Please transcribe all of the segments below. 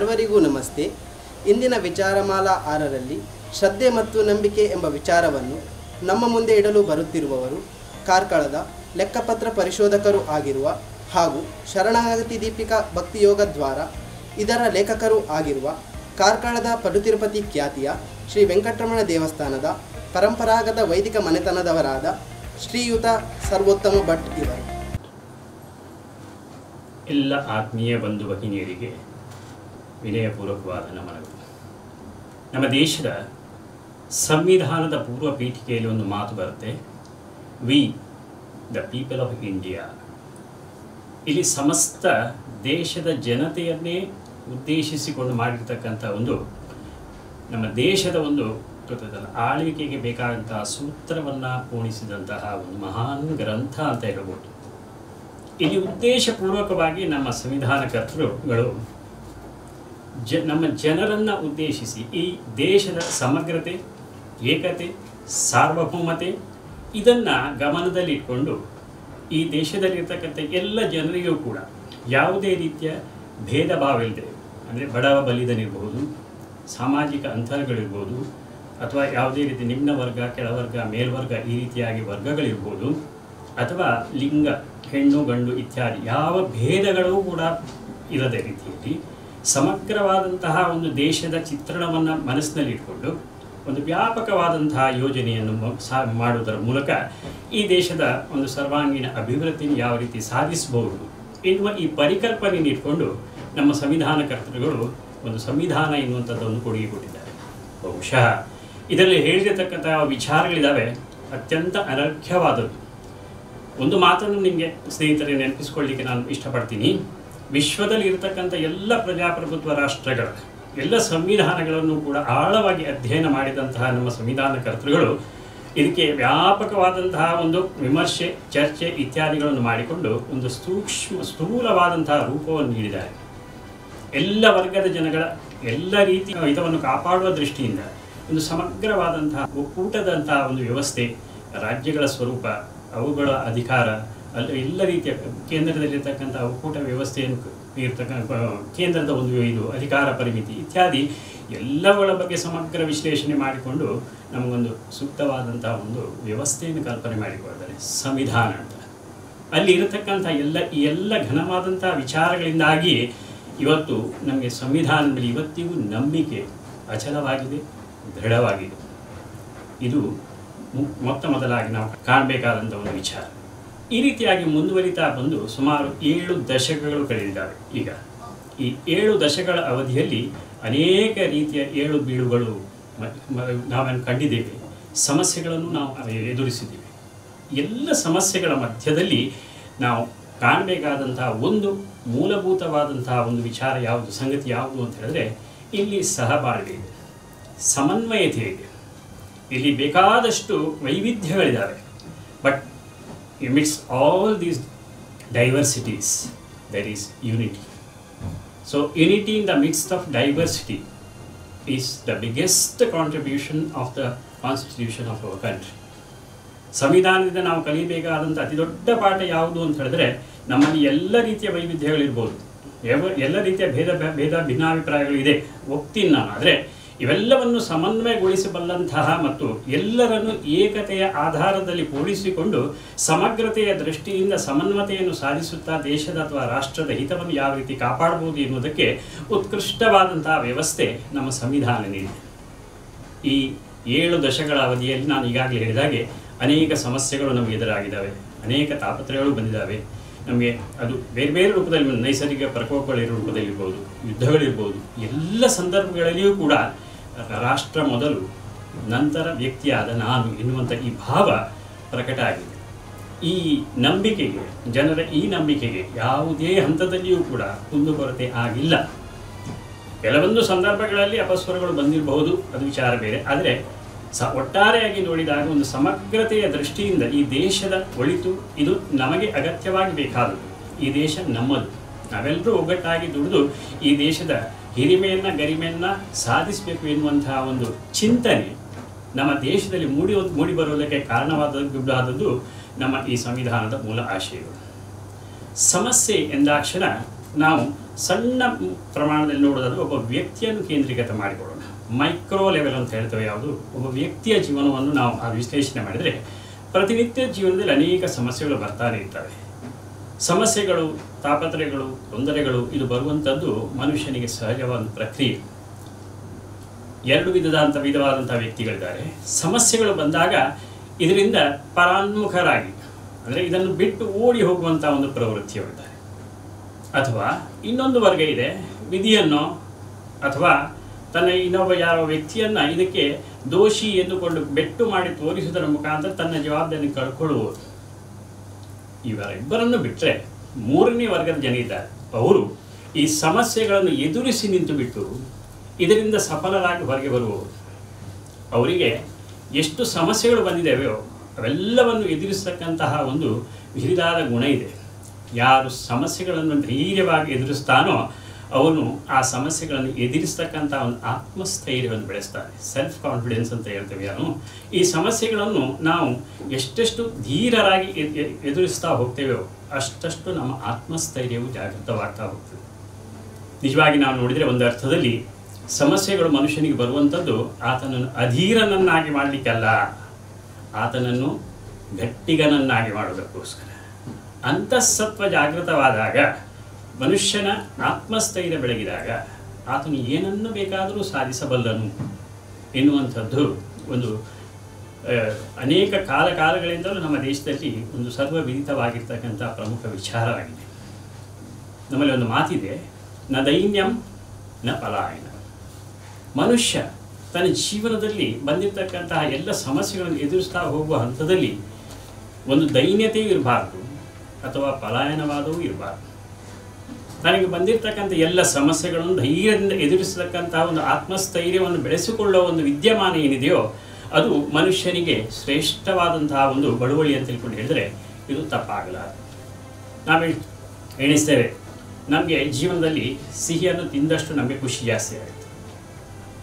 ಸರ್ವರಿಗೂ ನಮಸ್ತೆ. ಇಂದಿನ ವಿಚಾರಮಾಲಾ ಆರರಲ್ಲಿ ಶ್ರದ್ಧೆ ಮತ್ತು ನಂಬಿಕೆ ಎಂಬ ವಿಚಾರವನ್ನು ನಮ್ಮ ಮುಂದೆ ಇಡಲು ಬರುತ್ತಿರುವವರು ಕಾರ್ಕಳದ ಲೆಕ್ಕಪತ್ರ ಪರಿಶೋಧಕರು ಆಗಿರುವ ಹಾಗೂ ಶರಣಾಗತಿ ದೀಪಿಕಾ ಭಕ್ತಿಯೋಗ ದ್ವಾರ ಇದರ ಲೇಖಕರು ಆಗಿರುವ ಕಾರ್ಕಳದ ಪಡುತಿರುಪತಿ ಖ್ಯಾತಿಯ ಶ್ರೀ ವೆಂಕಟರಮಣ ದೇವಸ್ಥಾನದ ಪರಂಪರಾಗತ ವೈದಿಕ ಮನೆತನದವರಾದ ಶ್ರೀಯುತ ಸರ್ವೋತ್ತಮ ಭಟ್ ಇವರು. ಎಲ್ಲ ಆತ್ಮೀಯ ಬಂಧು ಭಗಿನಿಯರಿಗೆ ವಿನಯಪೂರ್ವಕವಾದ ನಮನಗಳು. ನಮ್ಮ ದೇಶದ ಸಂವಿಧಾನದ ಪೂರ್ವ ಪೀಠಿಕೆಯಲ್ಲಿ ಒಂದು ಮಾತು ಬರುತ್ತೆ we the people of India ಇಲ್ಲಿ ಸಮಸ್ತ ದೇಶದ ಜನತೆಯನ್ನೇ ಉದ್ದೇಶಿಸಿಕೊಂಡು ಮಾಡಿರ್ತಕ್ಕಂಥ ಒಂದು ನಮ್ಮ ದೇಶದ ಒಂದು ಆಳ್ವಿಕೆಗೆ ಬೇಕಾದಂತಹ ಸೂತ್ರವನ್ನು ಪೂರ್ಣಿಸಿದಂತಹ ಒಂದು ಮಹಾನ್ ಗ್ರಂಥ ಅಂತ ಹೇಳ್ಬೋದು. ಇಲ್ಲಿ ಉದ್ದೇಶಪೂರ್ವಕವಾಗಿ ನಮ್ಮ ಸಂವಿಧಾನ ಕರ್ತೃಗಳು ಜ, ನಮ್ಮ ಜನರನ್ನು ಉದ್ದೇಶಿಸಿ ಈ ದೇಶದ ಸಮಗ್ರತೆ, ಏಕತೆ, ಸಾರ್ವಭೌಮತೆ ಇದನ್ನು ಗಮನದಲ್ಲಿಟ್ಕೊಂಡು ಈ ದೇಶದಲ್ಲಿರ್ತಕ್ಕಂಥ ಎಲ್ಲ ಜನರಿಗೂ ಕೂಡ ಯಾವುದೇ ರೀತಿಯ ಭೇದ ಭಾವ ಇಲ್ಲದೆ ಅಂದರೆ ಬಡವ ಬಲಿದನಿರ್ಬೋದು ಸಾಮಾಜಿಕ ಅಂತರಗಳಿರ್ಬೋದು, ಅಥವಾ ಯಾವುದೇ ರೀತಿ ನಿಮ್ನ ವರ್ಗ ಕೆಳವರ್ಗ ಮೇಲ್ವರ್ಗ ಈ ರೀತಿಯಾಗಿ ವರ್ಗಗಳಿರ್ಬೋದು, ಅಥವಾ ಲಿಂಗ, ಹೆಣ್ಣು, ಗಂಡು ಇತ್ಯಾದಿ ಯಾವ ಭೇದಗಳೂ ಕೂಡ ಇಲ್ಲದ ರೀತಿಯಲ್ಲಿ ಸಮಗ್ರವಾದಂತಹ ಒಂದು ದೇಶದ ಚಿತ್ರಣವನ್ನು ಮನಸ್ಸಿನಲ್ಲಿ ಇಟ್ಕೊಂಡು ಒಂದು ವ್ಯಾಪಕವಾದಂತಹ ಯೋಜನೆಯನ್ನು ಸಾ ಮಾಡುವುದರ ಮೂಲಕ ಈ ದೇಶದ ಒಂದು ಸರ್ವಾಂಗೀಣ ಅಭಿವೃದ್ಧಿಯನ್ನು ಯಾವ ರೀತಿ ಸಾಧಿಸಬಹುದು ಎನ್ನುವ ಈ ಪರಿಕಲ್ಪನೆಯನ್ನು ಇಟ್ಕೊಂಡು ನಮ್ಮ ಸಂವಿಧಾನ ಕರ್ತೃಗಳು ಒಂದು ಸಂವಿಧಾನ ಎನ್ನುವಂಥದ್ದನ್ನು ಕೊಡುಗೆ ಕೊಟ್ಟಿದ್ದಾರೆ ಬಹುಶಃ ಇದರಲ್ಲಿ ಹೇಳಿರತಕ್ಕಂಥ ವಿಚಾರಗಳಿದ್ದಾವೆ ಅತ್ಯಂತ ಅನರ್ಘ್ಯವಾದದ್ದು ಒಂದು ಮಾತನ್ನು ನಿಮಗೆ ಸ್ನೇಹಿತರೆ ನೆನಪಿಸ್ಕೊಳ್ಳಿಕ್ಕೆ ನಾನು ಇಷ್ಟಪಡ್ತೀನಿ. ವಿಶ್ವದಲ್ಲಿ ಇರತಕ್ಕಂಥ ಎಲ್ಲ ಪ್ರಜಾಪ್ರಭುತ್ವ ರಾಷ್ಟ್ರಗಳ, ಎಲ್ಲ ಸಂವಿಧಾನಗಳನ್ನು ಕೂಡ ಆಳವಾಗಿ ಅಧ್ಯಯನ ಮಾಡಿದಂತಹ ನಮ್ಮ ಸಂವಿಧಾನ ಕರ್ತೃಗಳು ಇದಕ್ಕೆ ವ್ಯಾಪಕವಾದಂತಹ ಒಂದು ವಿಮರ್ಶೆ, ಚರ್ಚೆ ಇತ್ಯಾದಿಗಳನ್ನು ಮಾಡಿಕೊಂಡು ಒಂದು ಸೂಕ್ಷ್ಮ, ಸ್ಥೂಲವಾದಂತಹ ರೂಪವನ್ನು ನೀಡಿದ್ದಾರೆ. ಎಲ್ಲ ವರ್ಗದ ಜನಗಳ ಎಲ್ಲ ರೀತಿಯ ಹಿತವನ್ನು ಕಾಪಾಡುವ ದೃಷ್ಟಿಯಿಂದ ಒಂದು ಸಮಗ್ರವಾದಂತಹ ಒಕ್ಕೂಟದಂತಹ ಒಂದು ವ್ಯವಸ್ಥೆ, ರಾಜ್ಯಗಳ ಸ್ವರೂಪ, ಅವುಗಳ ಅಧಿಕಾರ ಅಲ್ಲಿ ಎಲ್ಲ ರೀತಿಯ ಕೇಂದ್ರದಲ್ಲಿರ್ತಕ್ಕಂಥ ಒಕ್ಕೂಟ ವ್ಯವಸ್ಥೆಯನ್ನು ಇರ್ತಕ್ಕಂಥ ಕೇಂದ್ರದ ಒಂದು ಇದು, ಅಧಿಕಾರ ಪರಿಮಿತಿ ಇತ್ಯಾದಿ ಎಲ್ಲವುಗಳ ಬಗ್ಗೆ ಸಮಗ್ರ ವಿಶ್ಲೇಷಣೆ ಮಾಡಿಕೊಂಡು ನಮಗೊಂದು ಸೂಕ್ತವಾದಂತಹ ಒಂದು ವ್ಯವಸ್ಥೆಯನ್ನು ಕಲ್ಪನೆ ಮಾಡಿಕೊಳ್ತಾರೆ ಸಂವಿಧಾನ ಅಂತ. ಅಲ್ಲಿ ಇರತಕ್ಕಂಥ ಎಲ್ಲ, ಈ ಎಲ್ಲ ಘನವಾದಂಥ ವಿಚಾರಗಳಿಂದಾಗಿ ಇವತ್ತು ನಮಗೆ ಸಂವಿಧಾನದಲ್ಲಿ ಇವತ್ತಿಗೂ ನಂಬಿಕೆ ಅಚಲವಾಗಿದೆ, ದೃಢವಾಗಿದೆ. ಇದು ಮೊತ್ತ ಮೊದಲಾಗಿ ನಾವು ಕಾಣಬೇಕಾದಂಥ ಒಂದು ವಿಚಾರ. ಈ ರೀತಿಯಾಗಿ ಮುಂದುವರಿತಾ ಬಂದು ಸುಮಾರು ಏಳು ದಶಕಗಳು ಕಳೆದಿದ್ದಾವೆ. ಈಗ ಈ ಏಳು ದಶಕಗಳ ಅವಧಿಯಲ್ಲಿ ಅನೇಕ ರೀತಿಯ ಏಳು ಬೀಳುಗಳು ನಾವೇನು ಕಂಡಿದ್ದೇವೆ. ಸಮಸ್ಯೆಗಳನ್ನು ನಾವು ಎದುರಿಸಿದ್ದೇವೆ. ಎಲ್ಲ ಸಮಸ್ಯೆಗಳ ಮಧ್ಯದಲ್ಲಿ ನಾವು ಕಾಣಬೇಕಾದಂತಹ ಒಂದು ಮೂಲಭೂತವಾದಂತಹ ಒಂದು ವಿಚಾರ ಯಾವುದು, ಸಂಗತಿ ಯಾವುದು ಅಂತ ಹೇಳಿದ್ರೆ ಇಲ್ಲಿ ಸಹಬಾಳ್ವೆ ಇದೆ. ಸಮನ್ವಯತೆ ಇದೆ. ಇಲ್ಲಿ ಬೇಕಾದಷ್ಟು ವೈವಿಧ್ಯಗಳಿದ್ದಾವೆ. But amidst all these diversities there is unity so unity in the midst of diversity is the biggest contribution of the constitution of our country ಸಂವಿಧಾನದಿಂದ ನಾವು ಕಲಿಬೇಕಾದಂಥ ಅತಿ ದೊಡ್ಡ ಪಾಠ ಯಾವುದು ಅಂತ ಹೇಳಿದ್ರೆ, ನಮ್ಮಲ್ಲಿ ಎಲ್ಲ ರೀತಿಯ ವೈವಿಧ್ಯಗಳಿರ್ಬೋದು. ಎಲ್ಲ ರೀತಿಯ ಭೇದ ಭೇದ ಭಿನ್ನಾಭಿಪ್ರಾಯಗಳಿದೆ ಒಪ್ತೀನಿ ನಾನು ಆದರೆ ಇವೆಲ್ಲವನ್ನು ಸಮನ್ವಯಗೊಳಿಸಬಲ್ಲಂತಹ ಮತ್ತು ಎಲ್ಲರನ್ನು ಏಕತೆಯ ಆಧಾರದಲ್ಲಿ ಕೂಡಿಸಿಕೊಂಡು ಸಮಗ್ರತೆಯ ದೃಷ್ಟಿಯಿಂದ ಸಮನ್ವತೆಯನ್ನು ಸಾಧಿಸುತ್ತಾ ದೇಶದ ಅಥವಾ ರಾಷ್ಟ್ರದ ಹಿತವನ್ನು ಯಾವ ರೀತಿ ಕಾಪಾಡಬಹುದು ಎನ್ನುವುದಕ್ಕೆ ಉತ್ಕೃಷ್ಟವಾದಂತಹ ವ್ಯವಸ್ಥೆ ನಮ್ಮ ಸಂವಿಧಾನ ನೀಡಿದೆ ಈ ಏಳು ದಶಕಗಳ ಅವಧಿಯಲ್ಲಿ ನಾನು ಈಗಾಗಲೇ ಹೇಳಿದಾಗೆ ಅನೇಕ ಸಮಸ್ಯೆಗಳು ನಮಗೆ ಎದುರಾಗಿದ್ದಾವೆ, ಅನೇಕ ತಾಪತ್ರಯಗಳು ಬಂದಿದ್ದಾವೆ. ನಮಗೆ ಅದು ಬೇರೆ ಬೇರೆ ರೂಪದಲ್ಲಿ ನೈಸರ್ಗಿಕ ಪ್ರಕೋಪಗಳಿರೋ ರೂಪದಲ್ಲಿರ್ಬೋದು ಯುದ್ಧಗಳಿರ್ಬೋದು, ಎಲ್ಲ ಸಂದರ್ಭಗಳಲ್ಲಿಯೂ ಕೂಡ ರಾಷ್ಟ್ರ ಮೊದಲು ನಂತರ ವ್ಯಕ್ತಿಯಾದ ನಾನು ಎನ್ನುವಂಥ ಈ ಭಾವ ಪ್ರಕಟ ಆಗಿದೆ. ಈ ನಂಬಿಕೆಗೆ, ಜನರ ಈ ನಂಬಿಕೆಗೆ ಯಾವುದೇ ಹಂತದಲ್ಲಿಯೂ ಕೂಡ ಕುಂದುಕೊರತೆ ಆಗಿಲ್ಲ. ಕೆಲವೊಂದು ಸಂದರ್ಭಗಳಲ್ಲಿ ಅಪಸ್ವರಗಳು ಬಂದಿರಬಹುದು, ಅದು ವಿಚಾರ ಬೇರೆ. ಆದರೆ ಸ ಒಟ್ಟಾರೆಯಾಗಿ ನೋಡಿದಾಗ ಒಂದು ಸಮಗ್ರತೆಯ ದೃಷ್ಟಿಯಿಂದ ಈ ದೇಶದ ಒಳಿತು, ಇದು ನಮಗೆ ಅಗತ್ಯವಾಗಿ ಬೇಕಾದದ್ದು ಈ ದೇಶ ನಮ್ಮದು. ನಾವೆಲ್ಲರೂ ಒಗ್ಗಟ್ಟಾಗಿ ದುಡಿದು ಈ ದೇಶದ ಹಿರಿಮೆಯನ್ನು, ಗರಿಮೆಯನ್ನ ಸಾಧಿಸಬೇಕು ಎನ್ನುವಂತಹ ಒಂದು ಚಿಂತನೆ ನಮ್ಮ ದೇಶದಲ್ಲಿ ಮೂಡಿ ಮೂಡಿ ಬರುವುದಕ್ಕೆ ಕಾರಣವಾದದ್ದು ನಮ್ಮ ಈ ಸಂವಿಧಾನದ ಮೂಲ ಆಶಯಗಳು ಸಮಸ್ಯೆ ಎಂದಾಕ್ಷಣ ನಾವು ಸಣ್ಣ ಪ್ರಮಾಣದಲ್ಲಿ ನೋಡೋದಾದ್ರೆ ಒಬ್ಬ ವ್ಯಕ್ತಿಯನ್ನು ಕೇಂದ್ರೀಕೃತ ಮಾಡಿಕೊಳ್ಳೋಣ. ಮೈಕ್ರೋ ಲೆವೆಲ್ ಅಂತ ಹೇಳ್ತೇವೆ ಯಾವುದು? ಒಬ್ಬ ವ್ಯಕ್ತಿಯ ಜೀವನವನ್ನು ನಾವು ಆ ವಿಶ್ಲೇಷಣೆ ಮಾಡಿದರೆ ಪ್ರತಿನಿತ್ಯ ಜೀವನದಲ್ಲಿ ಅನೇಕ ಸಮಸ್ಯೆಗಳು ಬರ್ತಾನೆ ಇರ್ತವೆ. ಸಮಸ್ಯೆಗಳು, ತಾಪತ್ರಯಗಳು, ತೊಂದರೆಗಳು, ಇದು ಬರುವಂಥದ್ದು ಮನುಷ್ಯನಿಗೆ ಸಹಜವಾದ ಪ್ರಕ್ರಿಯೆ. ಎರಡು ವಿಧದಂಥ ವಿಧವಾದಂಥ ವ್ಯಕ್ತಿಗಳಿದ್ದಾರೆ. ಸಮಸ್ಯೆಗಳು ಬಂದಾಗ ಇದರಿಂದ ಪರಾನ್ಮುಖರಾಗಿ, ಅಂದರೆ ಇದನ್ನು ಬಿಟ್ಟು ಓಡಿ ಹೋಗುವಂಥ ಒಂದು ಪ್ರವೃತ್ತಿಯವರಿದ್ದಾರೆ. ಅಥವಾ ಇನ್ನೊಂದು ವರ್ಗ ಇದೆ, ವಿಧಿಯನ್ನು, ಅಥವಾ ತನ್ನ ಇನ್ನೊಬ್ಬ ಯಾವ ವ್ಯಕ್ತಿಯನ್ನು ಇದಕ್ಕೆ ದೋಷಿ ಎಂದುಕೊಂಡು ಬೆಟ್ಟು ಮಾಡಿ ತೋರಿಸುವುದರ ಮುಖಾಂತರ ತನ್ನ ಜವಾಬ್ದಾರಿ ಕಳ್ಕೊಳ್ಳುವುದು ಇವರಿಬ್ಬರನ್ನು ಬಿಟ್ಟರೆ ಮೂರನೇ ವರ್ಗದ ಜನ ಇದ್ದಾರೆ. ಅವರು ಈ ಸಮಸ್ಯೆಗಳನ್ನು ಎದುರಿಸಿ ನಿಂತು ಬಿಟ್ಟು ಇದರಿಂದ ಸಫಲರಾಗಿ ಹೊರಗೆ ಬರುವವರು. ಅವರಿಗೆ ಎಷ್ಟು ಸಮಸ್ಯೆಗಳು ಬಂದಿದ್ದಾವೆಯೋ ಅವೆಲ್ಲವನ್ನು ಎದುರಿಸತಕ್ಕಂತಹ ಒಂದು ಹಿರಿದಾದ ಗುಣ ಇದೆ. ಯಾರು ಸಮಸ್ಯೆಗಳನ್ನು ಧೈರ್ಯವಾಗಿ ಎದುರಿಸ್ತಾನೋ ಅವನು ಆ ಸಮಸ್ಯೆಗಳನ್ನು ಎದುರಿಸ್ತಕ್ಕಂಥ ಒಂದು ಆತ್ಮಸ್ಥೈರ್ಯವನ್ನು ಬೆಳೆಸ್ತಾನೆ ಸೆಲ್ಫ್ ಕಾನ್ಫಿಡೆನ್ಸ್ ಅಂತ ಹೇಳ್ತೇವೆ ನಾನು ಈ ಸಮಸ್ಯೆಗಳನ್ನು ನಾವು ಎಷ್ಟೆಷ್ಟು ಧೀರರಾಗಿ ಎದುರಿಸ್ತಾ ಹೋಗ್ತೇವೆಯೋ ಅಷ್ಟಷ್ಟು ನಮ್ಮ ಆತ್ಮಸ್ಥೈರ್ಯವು ಜಾಗೃತವಾಗ್ತಾ ಹೋಗ್ತದೆ. ನಿಜವಾಗಿ ನಾವು ನೋಡಿದರೆ ಒಂದು ಅರ್ಥದಲ್ಲಿ ಸಮಸ್ಯೆಗಳು ಮನುಷ್ಯನಿಗೆ ಬರುವಂಥದ್ದು ಆತನನ್ನು ಅಧೀರನನ್ನಾಗಿ ಮಾಡಲಿಕ್ಕಲ್ಲ ಆತನನ್ನು ಗಟ್ಟಿಗನನ್ನಾಗಿ ಮಾಡೋದಕ್ಕೋಸ್ಕರ ಅಂತಃಸತ್ವ ಜಾಗೃತವಾದಾಗ ಮನುಷ್ಯನ ಆತ್ಮಸ್ಥೈರ್ಯ ಬೆಳಗಿದಾಗ ಆತನು ಏನನ್ನು ಬೇಕಾದರೂ ಸಾಧಿಸಬಲ್ಲನು ಎನ್ನುವಂಥದ್ದು ಒಂದು ಅನೇಕ ಕಾಲ ಕಾಲಗಳಿಂದಲೂ ನಮ್ಮ ದೇಶದಲ್ಲಿ ಒಂದು ಸರ್ವವಿದಿತವಾಗಿರ್ತಕ್ಕಂಥ ಪ್ರಮುಖ ವಿಚಾರವಾಗಿದೆ. ನಮ್ಮಲ್ಲಿ ಒಂದು ಮಾತಿದೆ, ನ ದೈನ್ಯಂ ನ ಪಲಾಯನ. ಮನುಷ್ಯ ತನ್ನ ಜೀವನದಲ್ಲಿ ಬಂದಿರತಕ್ಕಂತಹ ಎಲ್ಲ ಸಮಸ್ಯೆಗಳನ್ನು ಎದುರಿಸ್ತಾ ಹೋಗುವ ಹಂತದಲ್ಲಿ ಒಂದು ದೈನ್ಯತೆಯೂ ಇರಬಾರ್ದು, ಅಥವಾ ಪಲಾಯನವಾದವೂ ಇರಬಾರ್ದು. ನನಗೆ ಬಂದಿರತಕ್ಕಂಥ ಎಲ್ಲ ಸಮಸ್ಯೆಗಳನ್ನು ಧೈರ್ಯದಿಂದ ಎದುರಿಸತಕ್ಕಂತಹ ಒಂದು ಆತ್ಮಸ್ಥೈರ್ಯವನ್ನು ಬೆಳೆಸಿಕೊಳ್ಳುವ ಒಂದು ವಿದ್ಯಮಾನ ಏನಿದೆಯೋ, ಅದು ಮನುಷ್ಯನಿಗೆ ಶ್ರೇಷ್ಠವಾದಂತಹ ಒಂದು ಬಳುವಳಿ ಅಂತ ತಿಳ್ಕೊಂಡು ಹೇಳಿದ್ರೆ ಇದು ತಪ್ಪಾಗಲ್ಲ. ನಾವು ಎಣಿಸ್ತೇವೆ, ನಮಗೆ ಜೀವನದಲ್ಲಿ ಸಿಹಿಯನ್ನು ತಿಂದಷ್ಟು ನಮಗೆ ಖುಷಿ ಜಾಸ್ತಿ ಆಗುತ್ತೆ.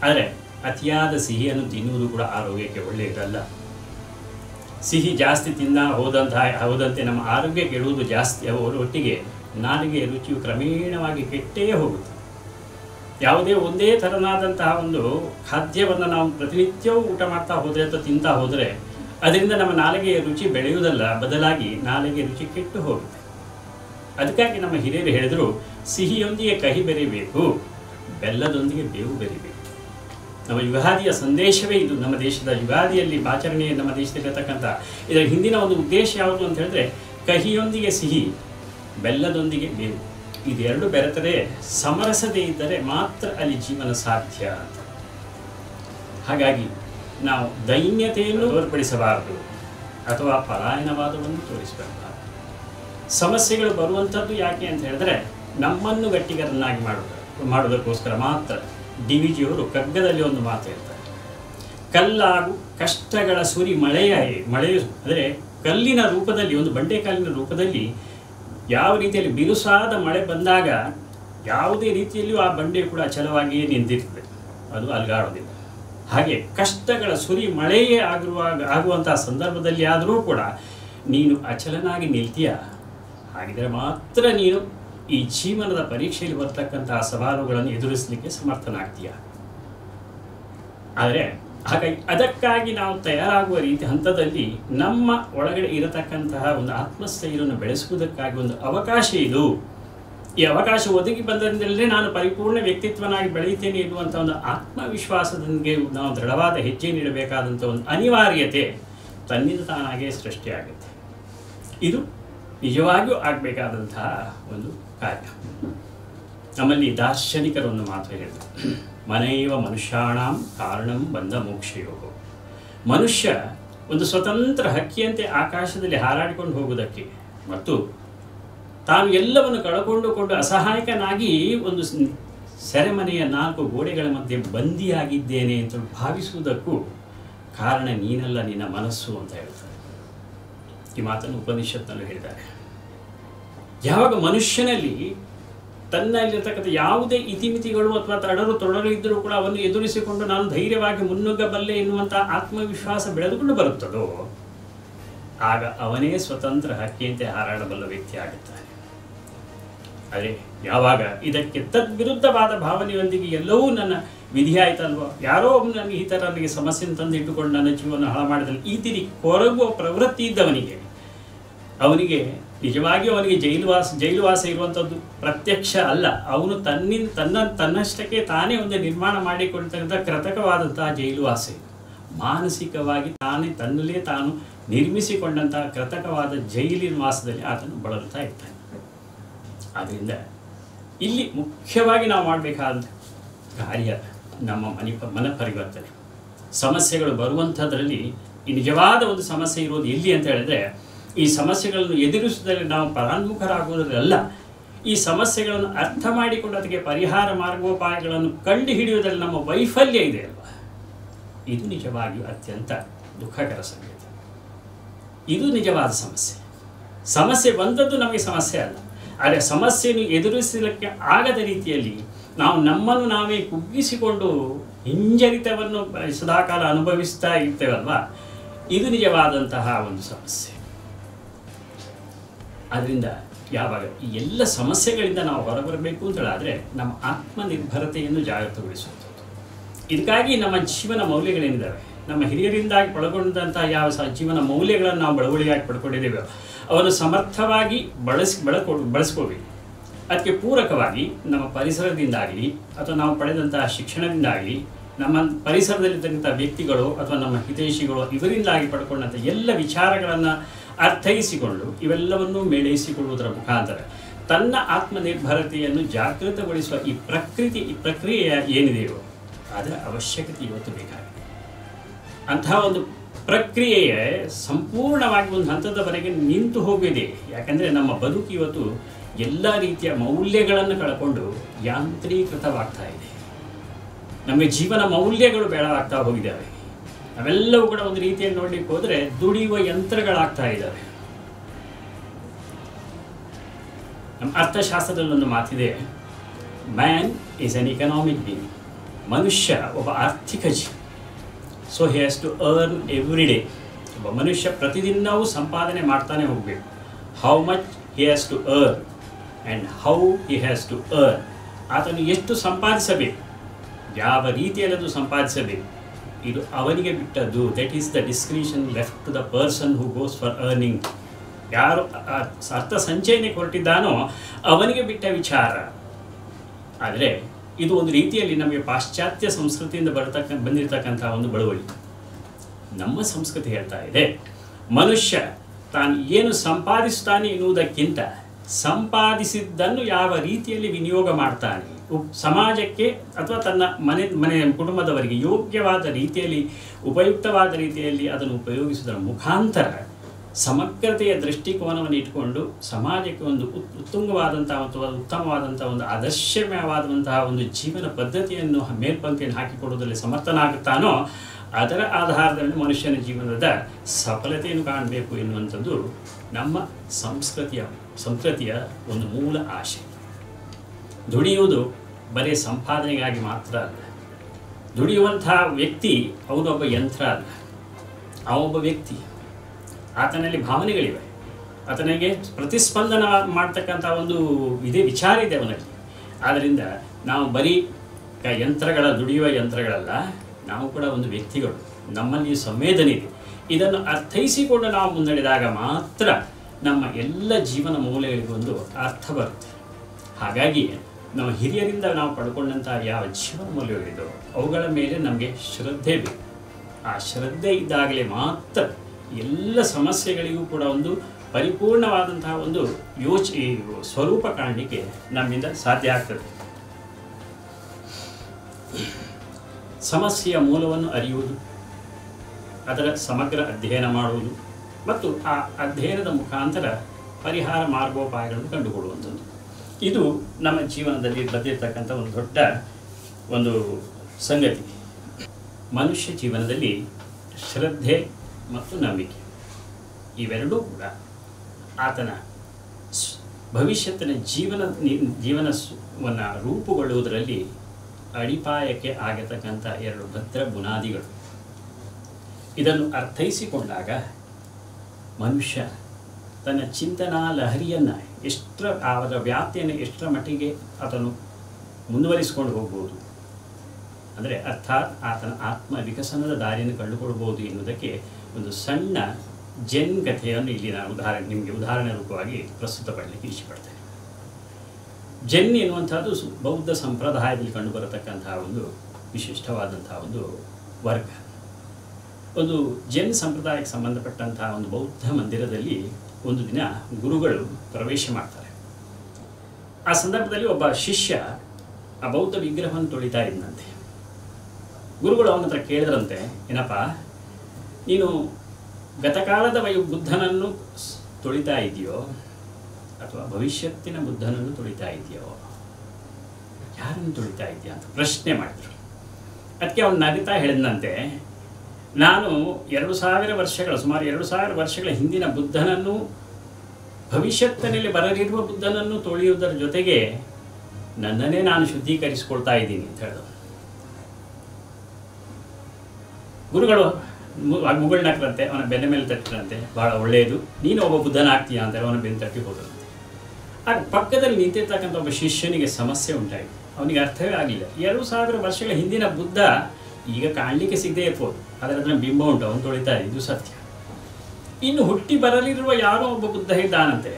ಆದರೆ ಅತಿಯಾದ ಸಿಹಿಯನ್ನು ತಿನ್ನುವುದು ಕೂಡ ಆರೋಗ್ಯಕ್ಕೆ ಒಳ್ಳೆಯದಲ್ಲ. ಸಿಹಿ ಜಾಸ್ತಿ ತಿಂದ ಹೋದಂತಹ ಹೋದಂತೆ ನಮ್ಮ ಆರೋಗ್ಯ ಕೆಡುವುದು ಜಾಸ್ತಿ, ಅವರ ಒಟ್ಟಿಗೆ ನಾಲಿಗೆ ರುಚಿಯು ಕ್ರಮೇಣವಾಗಿ ಕೆಟ್ಟೇ ಹೋಗುತ್ತೆ. ಯಾವುದೇ ಒಂದೇ ಥರನಾದಂತಹ ಒಂದು ಖಾದ್ಯವನ್ನು ನಾವು ಪ್ರತಿನಿತ್ಯವೂ ಊಟ ಮಾಡ್ತಾ ಹೋದರೆ ಅಥವಾ ತಿಂತಾ ಹೋದರೆ ಅದರಿಂದ ನಮ್ಮ ನಾಲಿಗೆಯ ರುಚಿ ಬೆಳೆಯುವುದಲ್ಲ, ಬದಲಾಗಿ ನಾಲಿಗೆ ರುಚಿ ಕೆಟ್ಟು ಹೋಗುತ್ತೆ. ಅದಕ್ಕಾಗಿ ನಮ್ಮ ಹಿರಿಯರು ಹೇಳಿದರು, ಸಿಹಿಯೊಂದಿಗೆ ಕಹಿ ಬೆರಿಬೇಕು, ಬೆಲ್ಲದೊಂದಿಗೆ ಬೇವು ಬೆರಿಬೇಕು. ನಮ್ಮ ಯುಗಾದಿಯ ಸಂದೇಶವೇ ಇದು. ನಮ್ಮ ದೇಶದ ಯುಗಾದಿಯಲ್ಲಿ ಆಚರಣೆ ನಮ್ಮ ದೇಶದಲ್ಲಿರತಕ್ಕಂಥ ಇದರ ಹಿಂದಿನ ಒಂದು ಉದ್ದೇಶ ಯಾವುದು ಅಂತ ಹೇಳಿದ್ರೆ, ಕಹಿಯೊಂದಿಗೆ ಸಿಹಿ ಬೆಲ್ಲದೊಂದಿಗೆ ಬೇವು. ಇದೆರಡು ಬೆರೆತರೆ ಸಮರಸದೇ ಇದ್ದರೆ ಮಾತ್ರ ಅಲ್ಲಿ ಜೀವನ ಸಾಧ್ಯ ಅಂತ. ಹಾಗಾಗಿ ನಾವು ದೈನ್ಯತೆಯನ್ನು ತೋರ್ಪಡಿಸಬಾರದು ಅಥವಾ ಪಲಾಯನವಾದವನ್ನು ತೋರಿಸಬಾರದು. ಸಮಸ್ಯೆಗಳು ಬರುವಂಥದ್ದು ಯಾಕೆ ಅಂತ ಹೇಳಿದ್ರೆ ನಮ್ಮನ್ನು ಗಟ್ಟಿಗರನ್ನಾಗಿ ಮಾಡುವುದು ಮಾಡೋದಕ್ಕೋಸ್ಕರ ಮಾತ್ರ ಡಿ ವಿ ಜಿಯವರು ಕಗ್ಗದಲ್ಲಿ ಒಂದು ಮಾತು ಹೇಳ್ತಾರೆ. ಕಲ್ಲಾಗು ಕಷ್ಟಗಳ ಸುರಿ ಮಳೆಯ ಮಳೆಯು ಅಂದರೆ ಕಲ್ಲಿನ ರೂಪದಲ್ಲಿ, ಒಂದು ಬಂಡೆಕಾಲಿನ ರೂಪದಲ್ಲಿ ಯಾವ ರೀತಿಯಲ್ಲಿ ಬಿರುಸಾದ ಮಳೆ ಬಂದಾಗ ಯಾವುದೇ ರೀತಿಯಲ್ಲಿಯೂ ಆ ಬಂಡೆ ಕೂಡ ಅಚಲವಾಗಿಯೇ ನಿಂತಿರ್ತದೆ. ಅದು ಅಲ್ಗಾಡೋದಿಲ್ಲ. ಹಾಗೆ ಕಷ್ಟಗಳ ಸುರಿ ಮಳೆಯೇ ಆಗಿರುವಾಗ, ಆಗುವಂತಹ ಸಂದರ್ಭದಲ್ಲಿ ಆದರೂ ಕೂಡ ನೀನು ಅಚಲನಾಗಿ ನಿಲ್ತೀಯ? ಹಾಗಿದ್ರೆ ಮಾತ್ರ ನೀನು ಈ ಜೀವನದ ಪರೀಕ್ಷೆಯಲ್ಲಿ ಬರ್ತಕ್ಕಂತಹ ಸವಾಲುಗಳನ್ನು ಎದುರಿಸಲಿಕ್ಕೆ ಸಮರ್ಥನಾಗ್ತೀಯ? ಆದರೆ ಹಾಗಾಗಿ ಅದಕ್ಕಾಗಿ ನಾವು ತಯಾರಾಗುವ ರೀತಿ ಹಂತದಲ್ಲಿ ನಮ್ಮ ಒಳಗಡೆ ಇರತಕ್ಕಂತಹ ಒಂದು ಆತ್ಮಸ್ಥೈರ್ಯವನ್ನು ಬೆಳೆಸುವುದಕ್ಕಾಗಿ ಒಂದು ಅವಕಾಶ ಇದು. ಈ ಅವಕಾಶ ಒದಗಿ ಬಂದರಿಂದಲೇ ನಾನು ಪರಿಪೂರ್ಣ ವ್ಯಕ್ತಿತ್ವನಾಗಿ ಬೆಳೆಯುತ್ತೇನೆ ಎನ್ನುವಂಥ ಒಂದು ಆತ್ಮವಿಶ್ವಾಸದೊಂದಿಗೆ ನಾವು ದೃಢವಾದ ಹೆಜ್ಜೆ ನೀಡಬೇಕಾದಂಥ ಒಂದು ಅನಿವಾರ್ಯತೆ ತನ್ನಿಂದ ತಾನಾಗೇ ಸೃಷ್ಟಿಯಾಗುತ್ತೆ. ಇದು ನಿಜವಾಗಿಯೂ ಆಗಬೇಕಾದಂತಹ ಒಂದು ಕಾರ್ಯ. ನಮ್ಮಲ್ಲಿ ದಾರ್ಶನಿಕರೊಂದು ಮಾತು ಹೇಳಿದರು ಮನೆಯವ ಮನುಷ್ಯಾಣಂ ಕಾರಣಂ ಬಂದ ಮೋಕ್ಷಯೋಗ ಮನುಷ್ಯ ಒಂದು ಸ್ವತಂತ್ರ ಹಕ್ಕಿಯಂತೆ ಆಕಾಶದಲ್ಲಿ ಹಾರಾಡಿಕೊಂಡು ಹೋಗುವುದಕ್ಕೆ ಮತ್ತು ತಾನು ಎಲ್ಲವನ್ನು ಕಳಕೊಂಡುಕೊಂಡು ಅಸಹಾಯಕನಾಗಿ ಒಂದು ಸೆರೆಮನೆಯ ನಾಲ್ಕು ಗೋಡೆಗಳ ಮಧ್ಯೆ ಬಂದಿಯಾಗಿದ್ದೇನೆ ಅಂತ ಭಾವಿಸುವುದಕ್ಕೂ ಕಾರಣ ನೀನಲ್ಲ, ನಿನ್ನ ಮನಸ್ಸು ಅಂತ ಹೇಳ್ತಾರೆ. ಈ ಮಾತನ್ನು ಉಪನಿಷತ್ನಲ್ಲೂ ಹೇಳಿದ್ದಾರೆ. ಯಾವಾಗ ಮನುಷ್ಯನಲ್ಲಿ ತನ್ನಲ್ಲಿರ್ತಕ್ಕಂಥ ಯಾವುದೇ ಇತಿಮಿತಿಗಳು ಅಥವಾ ತಡರು ತೊಡರು ಇದ್ದರೂ ಕೂಡ ಅವನ್ನು ಎದುರಿಸಿಕೊಂಡು ನಾನು ಧೈರ್ಯವಾಗಿ ಮುನ್ನುಗ್ಗಬಲ್ಲೆ ಎನ್ನುವಂಥ ಆತ್ಮವಿಶ್ವಾಸ ಬೆಳೆದುಕೊಂಡು ಬರುತ್ತದೋ, ಆಗ ಅವನೇ ಸ್ವತಂತ್ರ ಹಕ್ಕಿಯಂತೆ ಹಾರಾಡಬಲ್ಲ ವ್ಯಕ್ತಿ ಆಗುತ್ತಾನೆ ಆದರೆ ಯಾವಾಗ ಇದಕ್ಕೆ ತದ್ವಿರುದ್ಧವಾದ ಭಾವನೆಯೊಂದಿಗೆ ಎಲ್ಲವೂ ನನ್ನ ವಿಧಿ ಆಯ್ತಲ್ವೋ, ಯಾರೋ ಒಬ್ಬ ನನಗೆ ಈ ಥರ ನನಗೆ ಸಮಸ್ಯೆನ ತಂದು ಇಟ್ಟುಕೊಂಡು ನನ್ನ ಜೀವನ ಹಾಳು ಮಾಡಿದಲ್ಲಿ, ಈ ತಿರಿ ಕೊರಗುವ ಪ್ರವೃತ್ತಿ ಇದ್ದವನಿಗೆ, ಅವನಿಗೆ ನಿಜವಾಗಿಯೂ ಅವನಿಗೆ ಜೈಲುವಾಸ ಜೈಲುವಾಸ ಇರುವಂಥದ್ದು ಪ್ರತ್ಯಕ್ಷ ಅಲ್ಲ. ಅವನು ತನ್ನಿಂದ, ತನ್ನ, ತನ್ನಷ್ಟಕ್ಕೆ ತಾನೇ ಒಂದು ನಿರ್ಮಾಣ ಮಾಡಿಕೊಳ್ತಕ್ಕಂಥ ಕೃತಕವಾದಂತಹ ಜೈಲುವಾಸ ಮಾನಸಿಕವಾಗಿ ತಾನೇ ತನ್ನಲ್ಲೇ ತಾನು ನಿರ್ಮಿಸಿಕೊಂಡಂತಹ ಕೃತಕವಾದ ಜೈಲಿನ ವಾಸದಲ್ಲಿ ಆತನು ಬಳಲುತ್ತಾ ಇರ್ತಾನೆ. ಆದ್ದರಿಂದ ಇಲ್ಲಿ ಮುಖ್ಯವಾಗಿ ನಾವು ಮಾಡಬೇಕಾದ ಕಾರ್ಯ ನಮ್ಮ ಮನಿ, ಮನ ಪರಿವರ್ತನೆ. ಸಮಸ್ಯೆಗಳು ಬರುವಂಥದ್ರಲ್ಲಿ ನಿಜವಾದ ಒಂದು ಸಮಸ್ಯೆ ಇರೋದು ಎಲ್ಲಿ ಅಂತ ಹೇಳಿದ್ರೆ ಈ ಸಮಸ್ಯೆಗಳನ್ನು ಎದುರಿಸುವುದರಲ್ಲಿ ನಾವು ಪರಾನ್ಮುಖರಾಗುವುದರಲ್ಲ ಈ ಸಮಸ್ಯೆಗಳನ್ನು ಅರ್ಥ ಮಾಡಿಕೊಂಡು ಅದಕ್ಕೆ ಪರಿಹಾರ ಮಾರ್ಗೋಪಾಯಗಳನ್ನು ಕಂಡು ಹಿಡಿಯುವುದರಲ್ಲಿ ನಮ್ಮ ವೈಫಲ್ಯ ಇದೆ ಅಲ್ವಾ? ಇದು ನಿಜವಾಗಿಯೂ ಅತ್ಯಂತ ದುಃಖಕರ ಸಂಗತಿ. ಇದು ನಿಜವಾದ ಸಮಸ್ಯೆ. ಸಮಸ್ಯೆ ಬಂದದ್ದು ನಮಗೆ ಸಮಸ್ಯೆ ಅಲ್ಲ. ಆದರೆ ಸಮಸ್ಯೆಯನ್ನು ಎದುರಿಸಲಿಕ್ಕೆ ಆಗದ ರೀತಿಯಲ್ಲಿ ನಾವು ನಮ್ಮನ್ನು ನಾವೇ ಕುಗ್ಗಿಸಿಕೊಂಡು ಹಿಂಜರಿತವನ್ನು ಸದಾಕಾಲ ಅನುಭವಿಸ್ತಾ ಇರ್ತೇವಲ್ವ? ಇದು ನಿಜವಾದಂತಹ ಒಂದು ಸಮಸ್ಯೆ. ಅದರಿಂದ ಯಾವಾಗ ಈ ಎಲ್ಲ ಸಮಸ್ಯೆಗಳಿಂದ ನಾವು ಹೊರಬರಬೇಕು ಅಂತ ಹೇಳಿದ್ರೆ ನಮ್ಮ ಆತ್ಮನಿರ್ಭರತೆಯನ್ನು ಜಾಗೃತಗೊಳಿಸುವಂಥದ್ದು. ಇದಕ್ಕಾಗಿ ನಮ್ಮ ಜೀವನ ಮೌಲ್ಯಗಳೇನಿದ್ದಾವೆ ನಮ್ಮ ಹಿರಿಯರಿಂದಾಗಿ ಪಡ್ಕೊಂಡಂತಹ ಯಾವ ಜೀವನ ಮೌಲ್ಯಗಳನ್ನು ನಾವು ಬಳವಳಿಯಾಗಿ ಪಡ್ಕೊಂಡಿದ್ದೇವೆ? ಅವನ್ನು ಸಮರ್ಥವಾಗಿ ಬಳಸಿ ಬಳಕೊ ಬಳಸ್ಕೋಬೇಕು ಅದಕ್ಕೆ ಪೂರಕವಾಗಿ ನಮ್ಮ ಪರಿಸರದಿಂದಾಗಲಿ ಅಥವಾ ನಾವು ಪಡೆದಂತಹ ಶಿಕ್ಷಣದಿಂದಾಗಲಿ ನಮ್ಮ ಪರಿಸರದಲ್ಲಿರ್ತಕ್ಕಂಥ ವ್ಯಕ್ತಿಗಳು ಅಥವಾ ನಮ್ಮ ಹಿತೈಷಿಗಳು ಇವರಿಂದಾಗಿ ಪಡ್ಕೊಂಡಂಥ ಎಲ್ಲ ವಿಚಾರಗಳನ್ನು ಅರ್ಥೈಸಿಕೊಂಡು ಇವೆಲ್ಲವನ್ನೂ ಮೇಳೈಸಿಕೊಳ್ಳುವುದರ ಮುಖಾಂತರ. ತನ್ನ ಆತ್ಮನಿರ್ಭರತೆಯನ್ನು ಜಾಗೃತಗೊಳಿಸುವ ಈ ಪ್ರಕೃತಿ, ಈ ಪ್ರಕ್ರಿಯೆ ಏನಿದೆಯೋ, ಅದರ ಅವಶ್ಯಕತೆ ಇವತ್ತು ಬೇಕಾಗಿದೆ. ಅಂತಹ ಒಂದು ಪ್ರಕ್ರಿಯೆಯೇ ಸಂಪೂರ್ಣವಾಗಿ ಒಂದು ಹಂತದವರೆಗೆ ನಿಂತು ಹೋಗಿದೆ. ಯಾಕಂದರೆ ನಮ್ಮ ಬದುಕು ಇವತ್ತು ಎಲ್ಲ ರೀತಿಯ ಮೌಲ್ಯಗಳನ್ನು ಕಳ್ಕೊಂಡು ಯಾಂತ್ರೀಕೃತವಾಗ್ತಾ ಇದೆ. ನಮಗೆ ಜೀವನ ಮೌಲ್ಯಗಳು ಬೇಡವಾಗ್ತಾ ಹೋಗಿದ್ದಾವೆ. ಅವೆಲ್ಲವೂ ಕೂಡ ಒಂದು ರೀತಿಯಲ್ಲಿ ನೋಡ್ಲಿಕ್ಕೆ ಹೋದರೆ ದುಡಿಯುವ ಯಂತ್ರಗಳಾಗ್ತಾ ಇದ್ದಾವೆ. ನಮ್ಮ ಅರ್ಥಶಾಸ್ತ್ರದಲ್ಲಿ ಒಂದು ಮಾತಿದೆ man is an economic being ಮನುಷ್ಯ ಒಬ್ಬ ಆರ್ಥಿಕ ಜೀವಿ. So he has to earn every day ಒಬ್ಬ ಮನುಷ್ಯ ಪ್ರತಿದಿನವೂ ಸಂಪಾದನೆ ಮಾಡ್ತಾನೆ ಹೋಗಬೇಕು. How much he has to earn and how he has to earn ಆತನು ಎಷ್ಟು ಸಂಪಾದಿಸಬೇಕು? ಯಾವ ರೀತಿಯಲ್ಲಿ ಅದು ಸಂಪಾದಿಸಬೇಕು? ಇದು ಅವನಿಗೆ ಬಿಟ್ಟದ್ದು. That is the discretion left to the person who goes for earning ಯಾರು ಅರ್ಥ ಸಂಚಯನೆ ಹೊರಟಿದ್ದಾನೋ ಅವನಿಗೆ ಬಿಟ್ಟ ವಿಚಾರ. ಆದರೆ ಇದು ಒಂದು ರೀತಿಯಲ್ಲಿ ನಮಗೆ ಪಾಶ್ಚಾತ್ಯ ಸಂಸ್ಕೃತಿಯಿಂದ ಬರತಕ್ಕ ಬಂದಿರತಕ್ಕಂಥ ಒಂದು ಬಳುವಳಿ. ನಮ್ಮ ಸಂಸ್ಕೃತಿ ಹೇಳ್ತಾ ಇದೆ, ಮನುಷ್ಯ ತಾನು ಏನು ಸಂಪಾದಿಸ್ತಾನೆ ಎನ್ನುವುದಕ್ಕಿಂತ ಸಂಪಾದಿಸಿದ್ದನ್ನು ಯಾವ ರೀತಿಯಲ್ಲಿ ವಿನಿಯೋಗ ಮಾಡ್ತಾನೆ? ಸಮಾಜಕ್ಕೆ ಅಥವಾ ತನ್ನ ಮನೆ ಮನೆ, ಕುಟುಂಬದವರಿಗೆ ಯೋಗ್ಯವಾದ ರೀತಿಯಲ್ಲಿ, ಉಪಯುಕ್ತವಾದ ರೀತಿಯಲ್ಲಿ ಅದನ್ನು ಉಪಯೋಗಿಸುವುದರ ಮುಖಾಂತರ ಸಮಗ್ರತೆಯ ದೃಷ್ಟಿಕೋನವನ್ನು ಇಟ್ಟುಕೊಂಡು ಸಮಾಜಕ್ಕೆ ಒಂದು ಉತ್- ಉತ್ತುಂಗವಾದಂತಹ ಅಥವಾ ಉತ್ತಮವಾದಂತಹ ಒಂದು ಆದರ್ಶಮಯವಾದಂತಹ ಒಂದು ಜೀವನ ಪದ್ಧತಿಯನ್ನು ಮೇಲ್ಪಂಕ್ತಿಯನ್ನು ಹಾಕಿಕೊಡುವುದರಲ್ಲಿ ಸಮರ್ಥನಾಗುತ್ತಾನೋ, ಅದರ ಆಧಾರದಲ್ಲಿ ಮನುಷ್ಯನ ಜೀವನದ ಸಫಲತೆಯನ್ನು ಕಾಣಬೇಕು ಎನ್ನುವಂಥದ್ದು ನಮ್ಮ ಸಂಸ್ಕೃತಿಯ ಸಂಸ್ಕೃತಿಯ ಒಂದು ಮೂಲ ಆಶೆ. ದುಡಿಯುವುದು ಬರೀ ಸಂಪಾದನೆಗಾಗಿ ಮಾತ್ರ ಅಲ್ಲ. ದುಡಿಯುವಂತಹ ವ್ಯಕ್ತಿ ಅವನೊಬ್ಬ ಯಂತ್ರ ಅಲ್ಲ. ಅವನೊಬ್ಬ ವ್ಯಕ್ತಿ, ಆತನಲ್ಲಿ ಭಾವನೆಗಳಿವೆ. ಆತನಿಗೆ ಪ್ರತಿಸ್ಪಂದನ ಮಾಡ್ತಕ್ಕಂಥ ಒಂದು ಇದೇ ವಿಚಾರ ಇದೆ ಅವನಲ್ಲಿ. ಆದ್ದರಿಂದ ನಾವು ಬರೀ ಯಂತ್ರಗಳ, ದುಡಿಯುವ ಯಂತ್ರಗಳಲ್ಲ, ನಾವು ಕೂಡ ಒಂದು ವ್ಯಕ್ತಿಗಳು. ನಮ್ಮಲ್ಲಿ ಸಂವೇದನೆ ಇದೆ. ಇದನ್ನು ಅರ್ಥೈಸಿಕೊಂಡು ನಾವು ಮುನ್ನಡೆದಾಗ ಮಾತ್ರ ನಮ್ಮ ಎಲ್ಲ ಜೀವನ ಮೌಲ್ಯಗಳಿಗೊಂದು ಅರ್ಥ ಬರುತ್ತೆ. ಹಾಗಾಗಿ ನಮ್ಮ ಹಿರಿಯರಿಂದ ನಾವು ಪಡ್ಕೊಂಡಂತಹ ಯಾವ ಜೀವನ ಮೌಲ್ಯಗಳಿದೋ ಅವುಗಳ ಮೇಲೆ ನಮಗೆ ಶ್ರದ್ಧೆ ಬೇಕು. ಆ ಶ್ರದ್ಧೆ ಇದ್ದಾಗಲೇ ಮಾತ್ರ ಎಲ್ಲ ಸಮಸ್ಯೆಗಳಿಗೂ ಕೂಡ ಒಂದು ಪರಿಪೂರ್ಣವಾದಂತಹ ಒಂದು ಯೋಚ ಸ್ವರೂಪ ಕಾಣಲಿಕ್ಕೆ ನಮ್ಮಿಂದ ಸಾಧ್ಯ ಆಗ್ತದೆ. ಸಮಸ್ಯೆಯ ಮೂಲವನ್ನು ಅರಿಯುವುದು, ಅದರ ಸಮಗ್ರ ಅಧ್ಯಯನ ಮಾಡುವುದು, ಮತ್ತು ಆ ಅಧ್ಯಯನದ ಮುಖಾಂತರ ಪರಿಹಾರ ಮಾರ್ಗೋಪಾಯಗಳನ್ನು ಕಂಡುಕೊಳ್ಳುವಂಥದ್ದು. ಇದು ನಮ್ಮ ಜೀವನದಲ್ಲಿ ಬಂದಿರತಕ್ಕಂಥ ಒಂದು ದೊಡ್ಡ ಒಂದು ಸಂಗತಿ. ಮನುಷ್ಯ ಜೀವನದಲ್ಲಿ ಶ್ರದ್ಧೆ ಮತ್ತು ನಂಬಿಕೆ ಇವೆರಡೂ ಕೂಡ ಆತನ ಭವಿಷ್ಯತ್ತಿನ ಜೀವನ ಜೀವನವನ್ನು ರೂಪುಗೊಳ್ಳುವುದರಲ್ಲಿ ಅಡಿಪಾಯಕ್ಕೆ ಆಗತಕ್ಕಂಥ ಎರಡು ಭದ್ರ ಬುನಾದಿಗಳು. ಇದನ್ನು ಅರ್ಥೈಸಿಕೊಂಡಾಗ ಮನುಷ್ಯ ತನ್ನ ಚಿಂತನಾ ಲಹರಿಯನ್ನು ಎಷ್ಟರ, ಅದರ ವ್ಯಾಪ್ತಿಯನ್ನು ಎಷ್ಟರ ಮಟ್ಟಿಗೆ ಆತನು ಮುಂದುವರಿಸಿಕೊಂಡು ಹೋಗ್ಬೋದು. ಅಂದರೆ ಅರ್ಥಾತ್ ಆತನ ಆತ್ಮ ವಿಕಸನದ ದಾರಿಯನ್ನು ಕಂಡುಕೊಡ್ಬೋದು ಎನ್ನುವುದಕ್ಕೆ ಒಂದು ಸಣ್ಣ ಜೆನ್ ಕಥೆಯನ್ನು ಇಲ್ಲಿ ನಾನು ಉದಾಹರಣೆ, ನಿಮಗೆ ಉದಾಹರಣೆ ರೂಪವಾಗಿ ಪ್ರಸ್ತುತಪಡಲಿಕ್ಕೆ ಇಷ್ಟಪಡ್ತೇನೆ ಜನ್ ಎನ್ನುವಂಥದ್ದು ಬೌದ್ಧ ಸಂಪ್ರದಾಯದಲ್ಲಿ ಕಂಡುಬರತಕ್ಕಂತಹ ಒಂದು ವಿಶಿಷ್ಟವಾದಂತಹ ಒಂದು ವರ್ಗ. ಒಂದು ಜೈನ್ ಸಂಪ್ರದಾಯಕ್ಕೆ ಸಂಬಂಧಪಟ್ಟಂತಹ ಒಂದು ಬೌದ್ಧ ಮಂದಿರದಲ್ಲಿ ಒಂದು ದಿನ ಗುರುಗಳು ಪ್ರವೇಶ ಮಾಡ್ತಾರೆ. ಆ ಸಂದರ್ಭದಲ್ಲಿ ಒಬ್ಬ ಶಿಷ್ಯ ಆ ಬೌದ್ಧ ವಿಗ್ರಹವನ್ನು ತೊಳಿತಾ ಇದ್ದಂತೆ ಗುರುಗಳು ಅವನ ಹತ್ರ ಕೇಳಿದ್ರಂತೆ, ಏನಪ್ಪ, ನೀನು ಗತಕಾಲದ ವಯು ಬುದ್ಧನನ್ನು ತೊಳಿತಾ ಇದೆಯೋ, ಅಥವಾ ಭವಿಷ್ಯತ್ತಿನ ಬುದ್ಧನನ್ನು ತೊಳಿತಾ ಇದೆಯೋ, ಯಾರನ್ನು ತೊಳಿತಾ ಇದೆಯಾ ಅಂತ ಪ್ರಶ್ನೆ ಮಾಡಿದ್ರು. ಅದಕ್ಕೆ ಅವನು ನಗಿತಾ ಹೇಳಿದಂತೆ ನಾನು ಎರಡು ಸಾವಿರ ವರ್ಷಗಳ, ಸುಮಾರು ಎರಡು ಸಾವಿರ ವರ್ಷಗಳ ಹಿಂದಿನ ಬುದ್ಧನನ್ನು, ಭವಿಷ್ಯತ್ತಿನಲ್ಲಿ ಬರಲಿರುವ ಬುದ್ಧನನ್ನು ತೊಳೆಯುವುದರ ಜೊತೆಗೆ ನನ್ನನ್ನೇ ನಾನು ಶುದ್ಧೀಕರಿಸಿಕೊಳ್ತಾ ಇದ್ದೀನಿ ಅಂತ ಹೇಳಿದ್ರು ಗುರುಗಳು ಮುಗುಳ್ನಾಕ್ರಂತೆ ಅವನ ಬೆನ್ನ ಮೇಲೆ ತಟ್ಟಿರಂತೆ ಬಹಳ ಒಳ್ಳೆಯದು. ನೀನು ಒಬ್ಬ ಬುದ್ಧನಾಗ್ತೀಯ ಅಂತ ಅವನ ಬೆನ್ನು ತಟ್ಟಿ ಹೋದರು ಆಗ ಪಕ್ಕದಲ್ಲಿ ನಿಂತಿರ್ತಕ್ಕಂಥ ಒಬ್ಬ ಶಿಷ್ಯನಿಗೆ ಸಮಸ್ಯೆ ಉಂಟಾಯಿತು. ಅವನಿಗೆ ಅರ್ಥವೇ ಆಗಲಿಲ್ಲ. ಎರಡು ಸಾವಿರ ವರ್ಷಗಳ ಹಿಂದಿನ ಬುದ್ಧ ಈಗ ಕಾಣಲಿಕ್ಕೆ ಸಿಗದೇ ಇರ್ಬೋದು ಆದರೆ ಅದರ ಬಿಂಬ ಉಂಟು, ಅವನು ತೊಳಿತಾರೆ, ಇದು ಸತ್ಯ. ಇನ್ನು ಹುಟ್ಟಿ ಬರಲಿರುವ ಯಾರೋ ಒಬ್ಬ ಬುದ್ಧ ಇದ್ದಾನಂತೆ,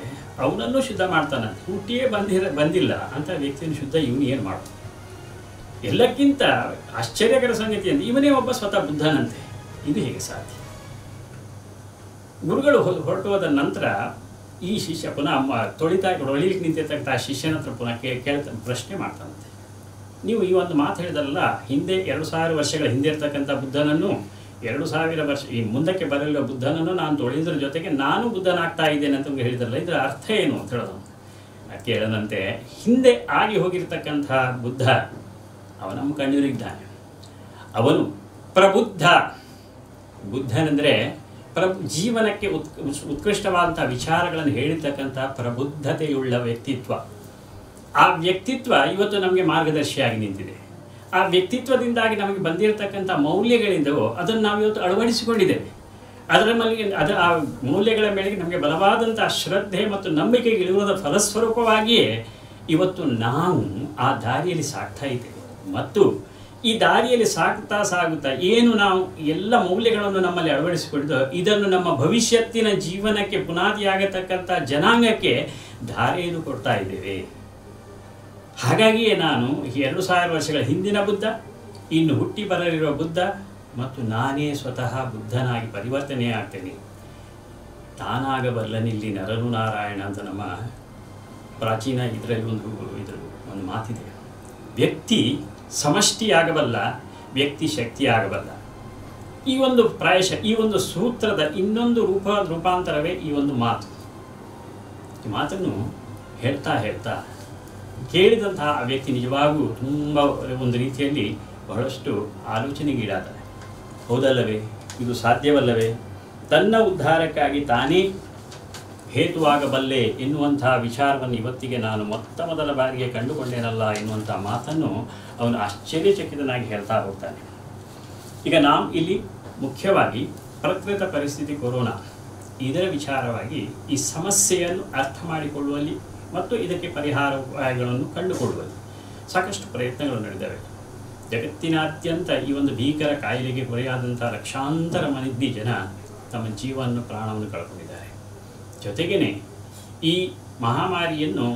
ಅವನನ್ನು ಶುದ್ಧ ಮಾಡ್ತಾನಂತೆ. ಹುಟ್ಟಿಯೇ ಬಂದಿರ, ಬಂದಿಲ್ಲ ಅಂತ ವ್ಯಕ್ತಿಯನ್ನು ಶುದ್ಧ ಇವನು ಏನು ಮಾಡ್ತಾನೆ? ಎಲ್ಲಕ್ಕಿಂತ ಆಶ್ಚರ್ಯಕರ ಸಂಗತಿ ಅಂತ ಇವನೇ ಒಬ್ಬ ಸ್ವತಃ ಬುದ್ಧನಂತೆ. ಇದು ಹೇಗೆ ಸಾಧ್ಯ? ಗುರುಗಳು ಹೊರಟೋದ ನಂತರ ಈ ಶಿಷ್ಯ ಪುನಃ ತೊಳಿತಾ ಹೊಳಿಲಿಕ್ಕೆ ನಿಂತಿರ್ತಕ್ಕಂಥ ಶಿಷ್ಯನ ಹತ್ರ ಪುನಃ ಕೇಳ್ತ ಪ್ರಶ್ನೆ ಮಾಡ್ತಾನಂತೆ. ನೀವು ಈ ಒಂದು ಮಾತು ಹೇಳಿದಲ್ಲ ಹಿಂದೆ ಎರಡು ಸಾವಿರ ವರ್ಷಗಳ ಹಿಂದೆ ಇರ್ತಕ್ಕಂಥ ಬುದ್ಧನನ್ನು, ಎರಡು ಸಾವಿರ ವರ್ಷ, ಈ ಮುಂದಕ್ಕೆ ಬರಲಿರುವ ಬುದ್ಧನನ್ನು ನಾನು ತೊಳೆಯೋದ್ರ ಜೊತೆಗೆ ನಾನು ಬುದ್ಧನಾಗ್ತಾ ಇದ್ದೇನೆ ಅಂತ ಹೇಳಿದ್ರಲ್ಲ, ಇದರ ಅರ್ಥ ಏನು ಅಂತ ಹೇಳೋದು. ಅದಕ್ಕೆ ಹೇಳದಂತೆ, ಹಿಂದೆ ಆಗಿ ಹೋಗಿರ್ತಕ್ಕಂಥ ಬುದ್ಧ ಅವ ನಮ್ಮ ಕಣ್ಣೀರಿದ್ದಾನೆ ಅವನು ಪ್ರಬುದ್ಧ. ಬುದ್ಧನೆಂದರೆ ಪ್ರ, ಜೀವನಕ್ಕೆ ಉತ್, ಉತ್ಕೃಷ್ಟವಾದಂಥ ವಿಚಾರಗಳನ್ನು ಹೇಳಿರ್ತಕ್ಕಂಥ ಪ್ರಬುದ್ಧತೆಯುಳ್ಳ ವ್ಯಕ್ತಿತ್ವ. ಆ ವ್ಯಕ್ತಿತ್ವ ಇವತ್ತು ನಮಗೆ ಮಾರ್ಗದರ್ಶಿಯಾಗಿ ನಿಂತಿದೆ. ಆ ವ್ಯಕ್ತಿತ್ವದಿಂದಾಗಿ ನಮಗೆ ಬಂದಿರತಕ್ಕಂಥ ಮೌಲ್ಯಗಳಿಂದವೋ ಅದನ್ನು ನಾವು ಇವತ್ತು ಅಳವಡಿಸಿಕೊಂಡಿದ್ದೇವೆ. ಅದರ ಮೇಲೆ ಅದರ ಆ ಮೌಲ್ಯಗಳ ಮೇಲೆ ನಮಗೆ ಬಲವಾದಂಥ ಶ್ರದ್ಧೆ ಮತ್ತು ನಂಬಿಕೆ ಇಳುವುದರ ಫಲಸ್ವರೂಪವಾಗಿಯೇ ಇವತ್ತು ನಾವು ಆ ದಾರಿಯಲ್ಲಿ ಸಾಗ್ತಾ ಇದ್ದೇವೆ. ಮತ್ತು ಈ ದಾರಿಯಲ್ಲಿ ಸಾಗ್ತಾ ಸಾಗುತ್ತಾ ಏನು ನಾವು ಎಲ್ಲ ಮೌಲ್ಯಗಳನ್ನು ನಮ್ಮಲ್ಲಿ ಅಳವಡಿಸಿಕೊಂಡು ಇದನ್ನು ನಮ್ಮ ಭವಿಷ್ಯತ್ತಿನ ಜೀವನಕ್ಕೆ ಪುನಾದಿಯಾಗತಕ್ಕಂಥ ಜನಾಂಗಕ್ಕೆ ದಾರಿಯನ್ನು ಕೊಡ್ತಾ ಇದ್ದೇವೆ. ಹಾಗಾಗಿಯೇ ನಾನು ಈ ಎರಡು ಸಾವಿರ ವರ್ಷಗಳ ಹಿಂದಿನ ಬುದ್ಧ, ಇನ್ನು ಹುಟ್ಟಿ ಬರಲಿರುವ ಬುದ್ಧ ಮತ್ತು ನಾನೇ ಸ್ವತಃ ಬುದ್ಧನಾಗಿ ಪರಿವರ್ತನೆ ಆಗ್ತೇನೆ. ತಾನಾಗಬಲ್ಲನಿಲ್ಲಿ ನರನು ನಾರಾಯಣ ಅಂತ ನಮ್ಮ ಪ್ರಾಚೀನ ಇದರಲ್ಲಿ ಒಂದು ಇದ್ರ ಒಂದು ಮಾತಿದೆ. ವ್ಯಕ್ತಿ ಸಮಷ್ಟಿಯಾಗಬಲ್ಲ, ವ್ಯಕ್ತಿ ಶಕ್ತಿಯಾಗಬಲ್ಲ. ಈ ಒಂದು ಪ್ರಾಯಶ, ಈ ಒಂದು ಸೂತ್ರದ ಇನ್ನೊಂದು ರೂಪ, ರೂಪಾಂತರವೇ ಈ ಒಂದು ಮಾತು. ಈ ಮಾತನ್ನು ಹೇಳ್ತಾ ಹೇಳ್ತಾ ಕೇಳಿದಂತಹ ಆ ವ್ಯಕ್ತಿ ನಿಜವಾಗೂ ತುಂಬ ಒಂದು ರೀತಿಯಲ್ಲಿ ಬಹಳಷ್ಟು ಆಲೋಚನೆಗೀಡಾದ. ಹೌದಲ್ಲವೇ? ಇದು ಸಾಧ್ಯವಲ್ಲವೇ? ತನ್ನ ಉದ್ಧಾರಕ್ಕಾಗಿ ತಾನೇ ಹೇತುವಾಗಬಲ್ಲೆ ಎನ್ನುವಂತಹ ವಿಚಾರವನ್ನು ಇವತ್ತಿಗೆ ನಾನು ಮೊತ್ತ ಮೊದಲ ಬಾರಿಗೆ ಕಂಡುಕೊಂಡೇನಲ್ಲ ಎನ್ನುವಂಥ ಮಾತನ್ನು ಅವನು ಆಶ್ಚರ್ಯಚಕಿತನಾಗಿ ಹೇಳ್ತಾ ಹೋಗ್ತಾನೆ. ಈಗ ನಾವು ಇಲ್ಲಿ ಮುಖ್ಯವಾಗಿ ಪ್ರಕೃತ ಪರಿಸ್ಥಿತಿ ಕೊರೋನಾ. ಇದರ ವಿಚಾರವಾಗಿ ಈ ಸಮಸ್ಯೆಯನ್ನು ಅರ್ಥ ಮಾಡಿಕೊಳ್ಳುವಲ್ಲಿ ಮತ್ತು ಇದಕ್ಕೆ ಪರಿಹಾರ ಉಪಾಯಗಳನ್ನು ಕಂಡುಕೊಳ್ಳುವುದು. ಸಾಕಷ್ಟು ಪ್ರಯತ್ನಗಳು ನಡೆದವೆ. ಜಗತ್ತಿನಾದ್ಯಂತ ಈ ಒಂದು ಭೀಕರ ಕಾಯಿಲೆಗೆ ಗುರಿಯಾದಂಥ ಲಕ್ಷಾಂತರ ಮನಿದ್ದಿ ಜನ ತಮ್ಮ ಜೀವವನ್ನು, ಪ್ರಾಣವನ್ನು ಕಳ್ಕೊಂಡಿದ್ದಾರೆ. ಜೊತೆಗೇ ಈ ಮಹಾಮಾರಿಯನ್ನು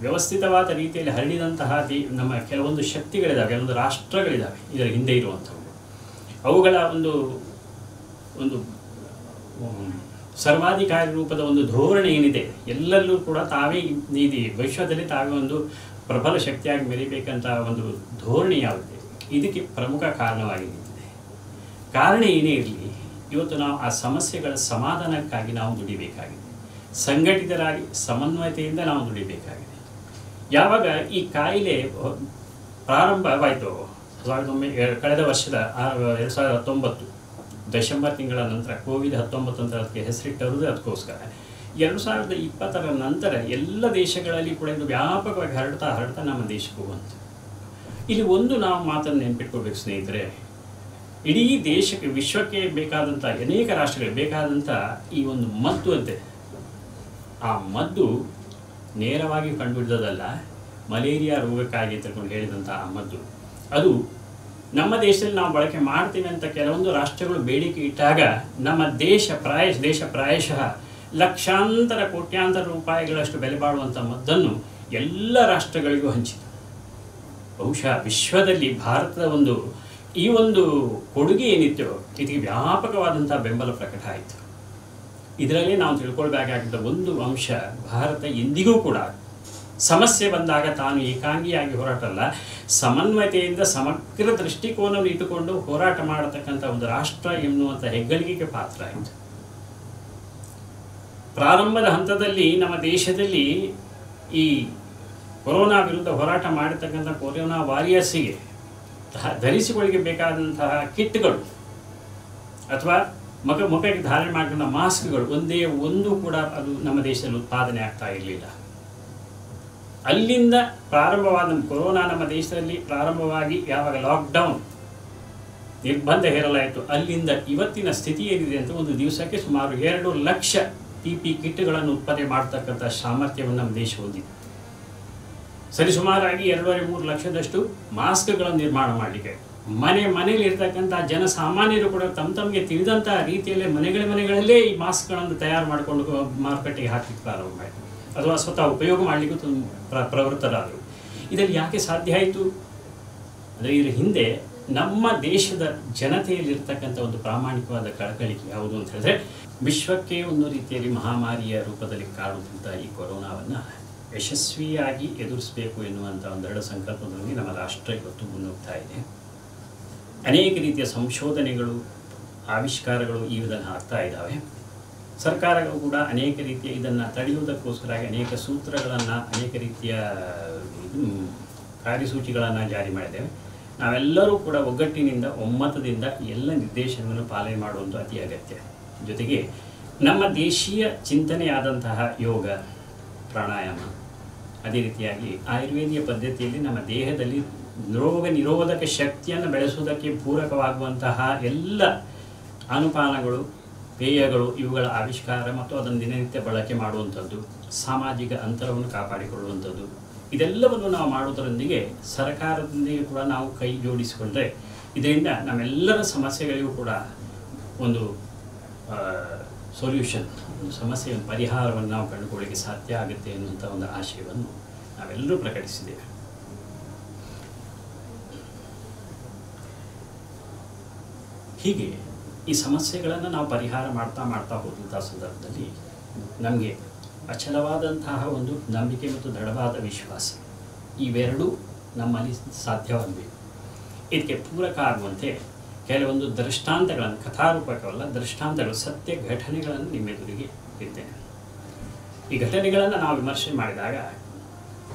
ವ್ಯವಸ್ಥಿತವಾದ ರೀತಿಯಲ್ಲಿ ಹರಡಿದಂತಹ ನಮ್ಮ ಕೆಲವೊಂದು ಶಕ್ತಿಗಳಿದ್ದಾವೆ ಕೆಲವೊಂದು ರಾಷ್ಟ್ರಗಳಿದ್ದಾವೆ ಇದರ ಹಿಂದೆ ಇರುವಂಥವು. ಅವುಗಳ ಒಂದು ಒಂದು ಸರ್ವಾಧಿಕಾರಿ ರೂಪದ ಒಂದು ಧೋರಣೆ ಏನಿದೆ, ಎಲ್ಲಲ್ಲೂ ಕೂಡ ತಾವೇ ಇದು ವಿಶ್ವದಲ್ಲಿ ತಾವೇ ಒಂದು ಪ್ರಬಲ ಶಕ್ತಿಯಾಗಿ ಮೆರಿಬೇಕಂತ ಒಂದು ಧೋರಣೆ ಯಾವುದಿದೆ? ಇದಕ್ಕೆ ಪ್ರಮುಖ ಕಾರಣವಾಗಿ ಕಾರಣ ಏನೇ ಇರಲಿ, ಇವತ್ತು ನಾವು ಆ ಸಮಸ್ಯೆಗಳ ಸಮಾಧಾನಕ್ಕಾಗಿ ನಾವು ದುಡಿಬೇಕಾಗಿದೆ. ಸಂಘಟಿತರಾಗಿ ಸಮನ್ವಯತೆಯಿಂದ ನಾವು ದುಡಿಬೇಕಾಗಿದೆ. ಯಾವಾಗ ಈ ಕಾಯಿಲೆ ಪ್ರಾರಂಭವಾಯಿತು ಸಾವಿರದ ಕಳೆದ ವರ್ಷದ ಎರಡು ಸಾವಿರದ ಹತ್ತೊಂಬತ್ತು ಡಿಸೆಂಬರ್ ತಿಂಗಳ ನಂತರ ಕೋವಿಡ್ ಹತ್ತೊಂಬತ್ತು ಅದಕ್ಕೆ ಹೆಸರಿಟ್ಟರುವುದೇ ಅದಕ್ಕೋಸ್ಕರ. ಎರಡು ಸಾವಿರದ ಇಪ್ಪತ್ತರ ನಂತರ ಎಲ್ಲ ದೇಶಗಳಲ್ಲಿ ಕೂಡ ಇದು ವ್ಯಾಪಕವಾಗಿ ಹರಡ್ತಾ ಹರಡ್ತಾ ನಮ್ಮ ದೇಶಕ್ಕೂ ಬಂತು. ಇಲ್ಲಿ ಒಂದು ನಾವು ಮಾತನ್ನು ನೆನ್ಪಿಟ್ಕೋಬೇಕು ಸ್ನೇಹಿತರೆ. ಇಡೀ ದೇಶಕ್ಕೆ, ವಿಶ್ವಕ್ಕೆ ಬೇಕಾದಂಥ, ಅನೇಕ ರಾಷ್ಟ್ರಗಳಿಗೆ ಬೇಕಾದಂಥ ಈ ಒಂದು ಮದ್ದು ಅಂತೆ. ಆ ಮದ್ದು ನೇರವಾಗಿ ಕಂಡುಹಿಡಿದದಲ್ಲ ಮಲೇರಿಯಾ ರೋಗಕ್ಕಾಗಿ ತಿಳ್ಕೊಂಡು ಹೇಳಿದಂಥ ಆ ಮದ್ದು. ಅದು ನಮ್ಮ ದೇಶದಲ್ಲಿ ನಾವು ಬಳಕೆ ಮಾಡ್ತೀವಿ ಅಂತ ಕೆಲವೊಂದು ರಾಷ್ಟ್ರಗಳು ಬೇಡಿಕೆ ಇಟ್ಟಾಗ ನಮ್ಮ ದೇಶ ಪ್ರಾಯ ದೇಶ ಪ್ರಾಯಶಃ ಲಕ್ಷಾಂತರ, ಕೋಟ್ಯಾಂತರ ರೂಪಾಯಿಗಳಷ್ಟು ಬೆಲೆ ಬಾಳುವಂಥ ಮದ್ದನ್ನು ಎಲ್ಲ ರಾಷ್ಟ್ರಗಳಿಗೂ ಹಂಚಿತು. ಬಹುಶಃ ವಿಶ್ವದಲ್ಲಿ ಭಾರತದ ಒಂದು, ಈ ಒಂದು ಕೊಡುಗೆ ಏನಿತ್ತು, ಇದಕ್ಕೆ ವ್ಯಾಪಕವಾದಂಥ ಬೆಂಬಲ ಪ್ರಕಟ ಆಯಿತು. ಇದರಲ್ಲಿ ನಾವು ತಿಳ್ಕೊಳ್ಬೇಕಾಗಿದ್ದ ಒಂದು ಅಂಶ ಭಾರತ ಎಂದಿಗೂ ಕೂಡ ಸಮಸ್ಯೆ ಬಂದಾಗ ತಾನು ಏಕಾಂಗಿಯಾಗಿ ಹೋರಾಟಲ್ಲ ಸಮನ್ವಯತೆಯಿಂದ ಸಮಗ್ರ ದೃಷ್ಟಿಕೋನವನ್ನು ಇಟ್ಟುಕೊಂಡು ಹೋರಾಟ ಮಾಡತಕ್ಕಂಥ ಒಂದು ರಾಷ್ಟ್ರ ಎನ್ನುವಂಥ ಹೆಗ್ಗಳಿಕೆಗೆ ಪಾತ್ರ ಆಯಿತು. ಪ್ರಾರಂಭದ ಹಂತದಲ್ಲಿ ನಮ್ಮ ದೇಶದಲ್ಲಿ ಈ ಕೊರೋನಾ ವಿರುದ್ಧ ಹೋರಾಟ ಮಾಡಿರ್ತಕ್ಕಂಥ ಕೊರೋನಾ ವಾರಿಯರ್ಸಿಗೆ ಧರಿಸಿಕೊಳ್ಳಿಗೆ ಬೇಕಾದಂತಹ ಕಿಟ್ಗಳು ಅಥವಾ ಮಗ ಮುಖಕ್ಕೆ ಧಾರಣೆ ಮಾಡಿಕೊಂಡ ಮಾಸ್ಕ್ಗಳು ಒಂದೇ ಒಂದು ಕೂಡ ಅದು ನಮ್ಮ ದೇಶದಲ್ಲಿ ಉತ್ಪಾದನೆ ಆಗ್ತಾ ಇರಲಿಲ್ಲ. ಅಲ್ಲಿಂದ ಪ್ರಾರಂಭವಾದ ಕೊರೋನಾ ನಮ್ಮ ದೇಶದಲ್ಲಿ ಪ್ರಾರಂಭವಾಗಿ ಯಾವಾಗ ಲಾಕ್ಡೌನ್ ನಿರ್ಬಂಧ ಹೇರಲಾಯಿತು, ಅಲ್ಲಿಂದ ಇವತ್ತಿನ ಸ್ಥಿತಿ ಏನಿದೆ ಅಂತ ಒಂದು ದಿವಸಕ್ಕೆ ಸುಮಾರು ಎರಡು ಲಕ್ಷ ಪಿ ಪಿ ಕಿಟ್ಗಳನ್ನು ಉತ್ಪಾದನೆ ಮಾಡ್ತಕ್ಕಂಥ ಸಾಮರ್ಥ್ಯವನ್ನು ನಮ್ಮ ದೇಶ ಹೊಂದಿದೆ. ಸರಿಸುಮಾರಾಗಿ ಎರಡೂವರೆ ಮೂರು ಲಕ್ಷದಷ್ಟು ಮಾಸ್ಕ್ಗಳನ್ನು ನಿರ್ಮಾಣ ಮಾಡಲಿಕ್ಕೆ ಮನೆ ಮನೆಯಲ್ಲಿ ಇರ್ತಕ್ಕಂಥ ಜನಸಾಮಾನ್ಯರು ಕೂಡ ತಮ್ಮ ತಮಗೆ ತಿಳಿದಂತಹ ರೀತಿಯಲ್ಲೇ ಮನೆಗಳ ಮನೆಗಳಲ್ಲೇ ಈ ಮಾಸ್ಕ್ಗಳನ್ನು ತಯಾರು ಮಾಡಿಕೊಂಡು ಮಾರುಕಟ್ಟೆಗೆ ಹಾಕಿ ಪ್ರಾರಂಭ ಅಥವಾ ಸ್ವತಃ ಉಪಯೋಗ ಮಾಡಲಿಕ್ಕೂ ತುಂಬ ಪ್ರ- ಪ್ರವೃತ್ತರಾದರು. ಇದರಲ್ಲಿ ಯಾಕೆ ಸಾಧ್ಯ ಆಯಿತು? ಅಂದರೆ ಇದರ ಹಿಂದೆ ನಮ್ಮ ದೇಶದ ಜನತೆಯಲ್ಲಿರ್ತಕ್ಕಂಥ ಒಂದು ಪ್ರಾಮಾಣಿಕವಾದ ಕಳಕಳಿಕೆ ಯಾವುದು ಅಂತ ಹೇಳಿದ್ರೆ, ವಿಶ್ವಕ್ಕೆ ಒಂದು ರೀತಿಯಲ್ಲಿ ಮಹಾಮಾರಿಯ ರೂಪದಲ್ಲಿ ಕಾಡುವಂಥ ಈ ಕೊರೋನಾವನ್ನು ಯಶಸ್ವಿಯಾಗಿ ಎದುರಿಸಬೇಕು ಎನ್ನುವಂಥ ಒಂದೆರಡು ಸಂಕಲ್ಪದಲ್ಲಿ ನಮ್ಮ ರಾಷ್ಟ್ರ ಇವತ್ತು ಮುನ್ನುಗ್ತಾ ಇದೆ. ಅನೇಕ ರೀತಿಯ ಸಂಶೋಧನೆಗಳು, ಆವಿಷ್ಕಾರಗಳು ಈ ವಿಧಾನ ಆಗ್ತಾ ಇದ್ದಾವೆ. ಸರ್ಕಾರಗಳು ಕೂಡ ಅನೇಕ ರೀತಿಯ ಇದನ್ನು ತಡೆಯುವುದಕ್ಕೋಸ್ಕರ ಅನೇಕ ಸೂತ್ರಗಳನ್ನು, ಅನೇಕ ರೀತಿಯ ಕಾರ್ಯಸೂಚಿಗಳನ್ನು ಜಾರಿ ಮಾಡಿದ್ದೇವೆ. ನಾವೆಲ್ಲರೂ ಕೂಡ ಒಗ್ಗಟ್ಟಿನಿಂದ, ಒಮ್ಮತದಿಂದ ಎಲ್ಲ ನಿರ್ದೇಶನವನ್ನು ಪಾಲನೆ ಮಾಡುವುದು ಅತಿ ಅಗತ್ಯ. ಜೊತೆಗೆ ನಮ್ಮ ದೇಶೀಯ ಚಿಂತನೆಯಾದಂತಹ ಯೋಗ, ಪ್ರಾಣಾಯಾಮ, ಅದೇ ರೀತಿಯಾಗಿ ಆಯುರ್ವೇದಿಯ ಪದ್ಧತಿಯಲ್ಲಿ ನಮ್ಮ ದೇಹದಲ್ಲಿ ರೋಗ ನಿರೋಧಕ ಶಕ್ತಿಯನ್ನು ಬೆಳೆಸುವುದಕ್ಕೆ ಪೂರಕವಾಗುವಂತಹ ಎಲ್ಲ ಅನುಪಾನಗಳು ಪೇಯಗಳು ಇವುಗಳ ಆವಿಷ್ಕಾರ ಮತ್ತು ಅದನ್ನು ದಿನನಿತ್ಯ ಬಳಕೆ ಮಾಡುವಂಥದ್ದು, ಸಾಮಾಜಿಕ ಅಂತರವನ್ನು ಕಾಪಾಡಿಕೊಳ್ಳುವಂಥದ್ದು. ಇದೆಲ್ಲವನ್ನು ನಾವು ಮಾಡುವುದರೊಂದಿಗೆ ಸರ್ಕಾರದೊಂದಿಗೆ ಕೂಡ ನಾವು ಕೈ ಜೋಡಿಸಿಕೊಂಡ್ರೆ ಇದರಿಂದ ನಮ್ಮೆಲ್ಲರ ಸಮಸ್ಯೆಗಳಿಗೂ ಕೂಡ ಒಂದು ಸೊಲ್ಯೂಷನ್ ಒಂದು ಸಮಸ್ಯೆಯ ಪರಿಹಾರವನ್ನು ನಾವು ಕಂಡುಕೊಳ್ಳಿಕ್ಕೆ ಸಾಧ್ಯ ಆಗುತ್ತೆ ಎನ್ನುವಂಥ ಒಂದು ಆಶಯವನ್ನು ನಾವೆಲ್ಲರೂ ಪ್ರಕಟಿಸಿದ್ದೇವೆ. ಹೀಗೆ ಈ ಸಮಸ್ಯೆಗಳನ್ನು ನಾವು ಪರಿಹಾರ ಮಾಡ್ತಾ ಮಾಡ್ತಾ ಹೋದಂಥ ಸಂದರ್ಭದಲ್ಲಿ ನಮಗೆ ಅಚಲವಾದಂತಹ ಒಂದು ನಂಬಿಕೆ ಮತ್ತು ದೃಢವಾದ ವಿಶ್ವಾಸ ಇವೆರಡೂ ನಮ್ಮಲ್ಲಿ ಸಾಧ್ಯವಾಗಬೇಕು. ಇದಕ್ಕೆ ಪೂರಕ ಆಗುವಂತೆ ಕೆಲವೊಂದು ದೃಷ್ಟಾಂತಗಳನ್ನು, ಕಥಾರೂಪಕವಲ್ಲ, ದೃಷ್ಟಾಂತಗಳು, ಸತ್ಯ ಘಟನೆಗಳನ್ನು ನಿಮ್ಮೆದುರಿಗೆ ಇರ್ತೇನೆ ಈ ಘಟನೆಗಳನ್ನು ನಾವು ವಿಮರ್ಶೆ ಮಾಡಿದಾಗ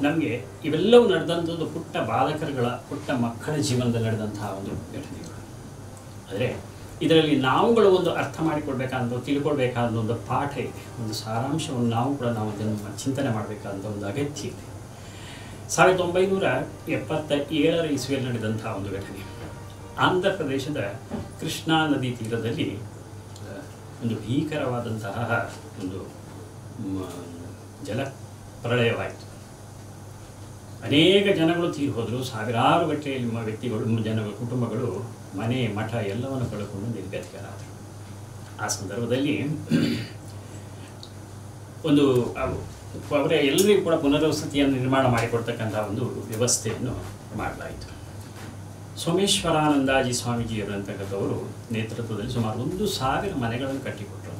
ನಮಗೆ ಇವೆಲ್ಲವೂ ನಡೆದಂಥದ್ದು ಪುಟ್ಟ ಬಾಲಕರುಗಳ, ಪುಟ್ಟ ಮಕ್ಕಳ ಜೀವನದಲ್ಲಿ ನಡೆದಂತಹ ಒಂದು ಘಟನೆಗಳು. ಆದರೆ ಇದರಲ್ಲಿ ನಾವುಗಳು ಒಂದು ಅರ್ಥ ಮಾಡಿಕೊಳ್ಬೇಕಾದ ತಿಳ್ಕೊಳ್ಬೇಕಾದ ಒಂದು ಪಾಠ ಇದೆ. ಒಂದು ಸಾರಾಂಶವನ್ನು ನಾವು ಕೂಡ ನಾವು ಅದನ್ನು ಚಿಂತನೆ ಮಾಡಬೇಕಾದಂಥ ಒಂದು ಅಗತ್ಯ ಇದೆ. ಸಾವಿರದ ಒಂಬೈನೂರ ಎಪ್ಪತ್ತ ಏಳರ ಇಸ್ವಿಯಲ್ಲಿ ನಡೆದಂತಹ ಒಂದು ಘಟನೆ. ಆಂಧ್ರ ಪ್ರದೇಶದ ಕೃಷ್ಣಾ ನದಿ ತೀರದಲ್ಲಿ ಒಂದು ಭೀಕರವಾದಂತಹ ಒಂದು ಜಲ ಪ್ರಳಯವಾಯಿತು. ಅನೇಕ ಜನಗಳು ತೀರಿ ಹೋದರು. ಸಾವಿರಾರು ಗಟ್ಟೆಯಲ್ಲಿ ವ್ಯಕ್ತಿಗಳು ಜನಗಳು ಕುಟುಂಬಗಳು ಮನೆ, ಮಠ ಎಲ್ಲವನ್ನು ಕಳ್ಕೊಂಡು ನಿರ್ಗತಿಕರಾದರು. ಆ ಸಂದರ್ಭದಲ್ಲಿ ಒಂದು, ಅವರೇ ಎಲ್ಲರಿಗೂ ಕೂಡ ಪುನರ್ವಸತಿಯನ್ನು ನಿರ್ಮಾಣ ಮಾಡಿಕೊಡ್ತಕ್ಕಂಥ ಒಂದು ವ್ಯವಸ್ಥೆಯನ್ನು ಮಾಡಲಾಯಿತು. ಸೋಮೇಶ್ವರಾನಂದಾಜಿ ಸ್ವಾಮೀಜಿ ಇರುವಂತಕ್ಕಂಥವರು ನೇತೃತ್ವದಲ್ಲಿ ಸುಮಾರು ಒಂದು ಸಾವಿರ ಮನೆಗಳನ್ನು ಕಟ್ಟಿಕೊಟ್ರು.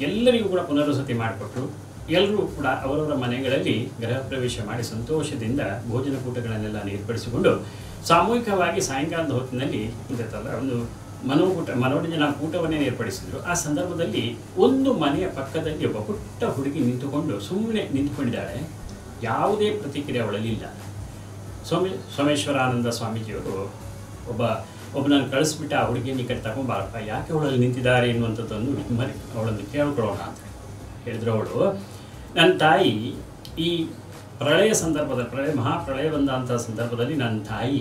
ಎಲ್ಲರಿಗೂ ಕೂಡ ಪುನರ್ವಸತಿ ಮಾಡಿಕೊಟ್ರು. ಎಲ್ಲರೂ ಕೂಡ ಅವರವರ ಮನೆಗಳಲ್ಲಿ ಗೃಹ ಪ್ರವೇಶ ಮಾಡಿ ಸಂತೋಷದಿಂದ ಭೋಜನ ಕೂಟಗಳನ್ನೆಲ್ಲ ಏರ್ಪಡಿಸಿಕೊಂಡು ಸಾಮೂಹಿಕವಾಗಿ ಸಾಯಂಕಾಲದ ಹೊತ್ತಿನಲ್ಲಿ ಇರುತ್ತಲ್ಲ ಒಂದು ಮನೋಕೂಟ, ಮನೋರಂಜನಾ ಕೂಟವನ್ನೇ ಏರ್ಪಡಿಸಿದ್ರು. ಆ ಸಂದರ್ಭದಲ್ಲಿ ಒಂದು ಮನೆಯ ಪಕ್ಕದಲ್ಲಿ ಒಬ್ಬ ಪುಟ್ಟ ಹುಡುಗಿ ನಿಂತುಕೊಂಡು ಸುಮ್ಮನೆ ನಿಂತುಕೊಂಡಿದ್ದಾಳೆ. ಯಾವುದೇ ಪ್ರತಿಕ್ರಿಯೆ ಅವಳಲ್ಲಿಲ್ಲ ಸೋಮೇ, ಸೋಮೇಶ್ವರಾನಂದ ಸ್ವಾಮೀಜಿಯವರು ಒಬ್ಬ, ಒಬ್ಬನನ್ನು ಕಳಿಸ್ಬಿಟ್ಟು ಆ ಹುಡುಗಿಯನ್ನು ಈ ತಗೊಂಬಾರಪ್ಪ, ಯಾಕೆ ಅವಳಲ್ಲಿ ನಿಂತಿದ್ದಾರೆ ಎನ್ನುವಂಥದ್ದನ್ನು ಮರಿ, ಅವಳನ್ನು ಕೇಳ್ಕೊಳ್ಳೋಣ ಅಂತ ಹೇಳಿದ್ರು ಅವಳು. ನನ್ನ ತಾಯಿ ಈ ಪ್ರಳಯ ಸಂದರ್ಭದ ಪ್ರಳಯ ಮಹಾಪ್ರಳಯ ಬಂದಂಥ ಸಂದರ್ಭದಲ್ಲಿ ನನ್ನ ತಾಯಿ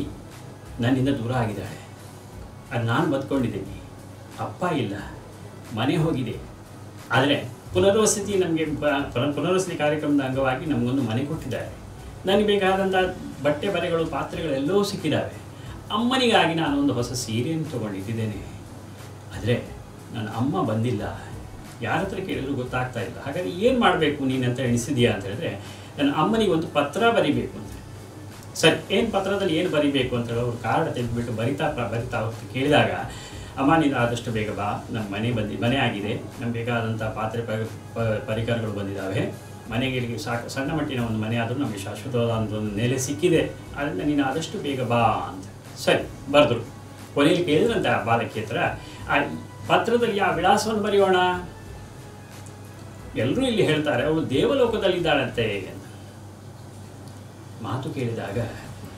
ನನ್ನಿಂದ ದೂರ ಆಗಿದ್ದಾಳೆ. ಅದು ನಾನು ಬದುಕೊಂಡಿದ್ದೀನಿ. ಅಪ್ಪ ಇಲ್ಲ, ಮನೆ ಹೋಗಿದೆ. ಆದರೆ ಪುನರ್ವಸತಿ ನಮಗೆ ಪುನರ್ವಸತಿ ಕಾರ್ಯಕ್ರಮದ ಅಂಗವಾಗಿ ನಮಗೊಂದು ಮನೆ ಕೊಟ್ಟಿದ್ದಾರೆ. ನನಗೆ ಬೇಕಾದಂಥ ಬಟ್ಟೆ ಬರೆಗಳು, ಪಾತ್ರೆಗಳೆಲ್ಲವೂ ಸಿಕ್ಕಿದ್ದಾವೆ. ಅಮ್ಮನಿಗಾಗಿ ನಾನು ಒಂದು ಹೊಸ ಸೀರೆಯನ್ನು ತೊಗೊಂಡಿದ್ದೇನೆ. ಆದರೆ ನನ್ನ ಅಮ್ಮ ಬಂದಿಲ್ಲ. ಯಾರ ಹತ್ರ ಕೇಳಿದ್ರು ಗೊತ್ತಾಗ್ತಾ ಇಲ್ಲ. ಹಾಗಾದ್ರೆ ಏನು ಮಾಡಬೇಕು ನೀನು ಅಂತ ಎಣಿಸಿದೀಯಾ ಅಂತ ಹೇಳಿದ್ರೆ, ನನ್ನ ಅಮ್ಮನಿಗೆ ಒಂದು ಪತ್ರ ಬರಿಬೇಕು ಅಂತ. ಸರಿ, ಏನು ಪತ್ರದಲ್ಲಿ ಏನು ಬರಿಬೇಕು ಅಂತ ಹೇಳಿ ಅವ್ರು ಕಾರ್ಡ್ ತೆಗೆದುಬಿಟ್ಟು ಬರಿತಾ ಬರಿತಾ ಅವ್ರು ಕೇಳಿದಾಗ, ಅಮ್ಮ ನೀನು ಆದಷ್ಟು ಬೇಗ ಬಾ ನಮ್ಮ ಮನೆ ಬಂದಿ, ಮನೆ ಆಗಿದೆ. ನಮ್ಗೆ ಬೇಕಾದಂಥ ಪಾತ್ರೆ ಪರಿಕರಗಳು ಬಂದಿದ್ದಾವೆ ಮನೆಗೆ ಸಾಕು, ಸಣ್ಣ ಮಟ್ಟಿನ ಒಂದು ಮನೆ ಆದರೂ ನಮಗೆ ಶಾಶ್ವತವಾದ ಒಂದು ನೆಲೆ ಸಿಕ್ಕಿದೆ. ಅದರಿಂದ ನೀನು ಆದಷ್ಟು ಬೇಗ ಬಾ ಅಂತ. ಸರಿ, ಬರೆದ್ರು. ಕೊನೆಯಲ್ಲಿ ಕೇಳಿದ್ರಂತೆ ಬಾಲಕಿ ಹತ್ರ ಆ ಪತ್ರದಲ್ಲಿ ಆ ವಿಳಾಸವನ್ನು ಬರೆಯೋಣ. ಎಲ್ಲರೂ ಇಲ್ಲಿ ಹೇಳ್ತಾರೆ ಅವಳು ದೇವಲೋಕದಲ್ಲಿದ್ದಾಳಂತೆ. ಅಂತ ಮಾತು ಕೇಳಿದಾಗ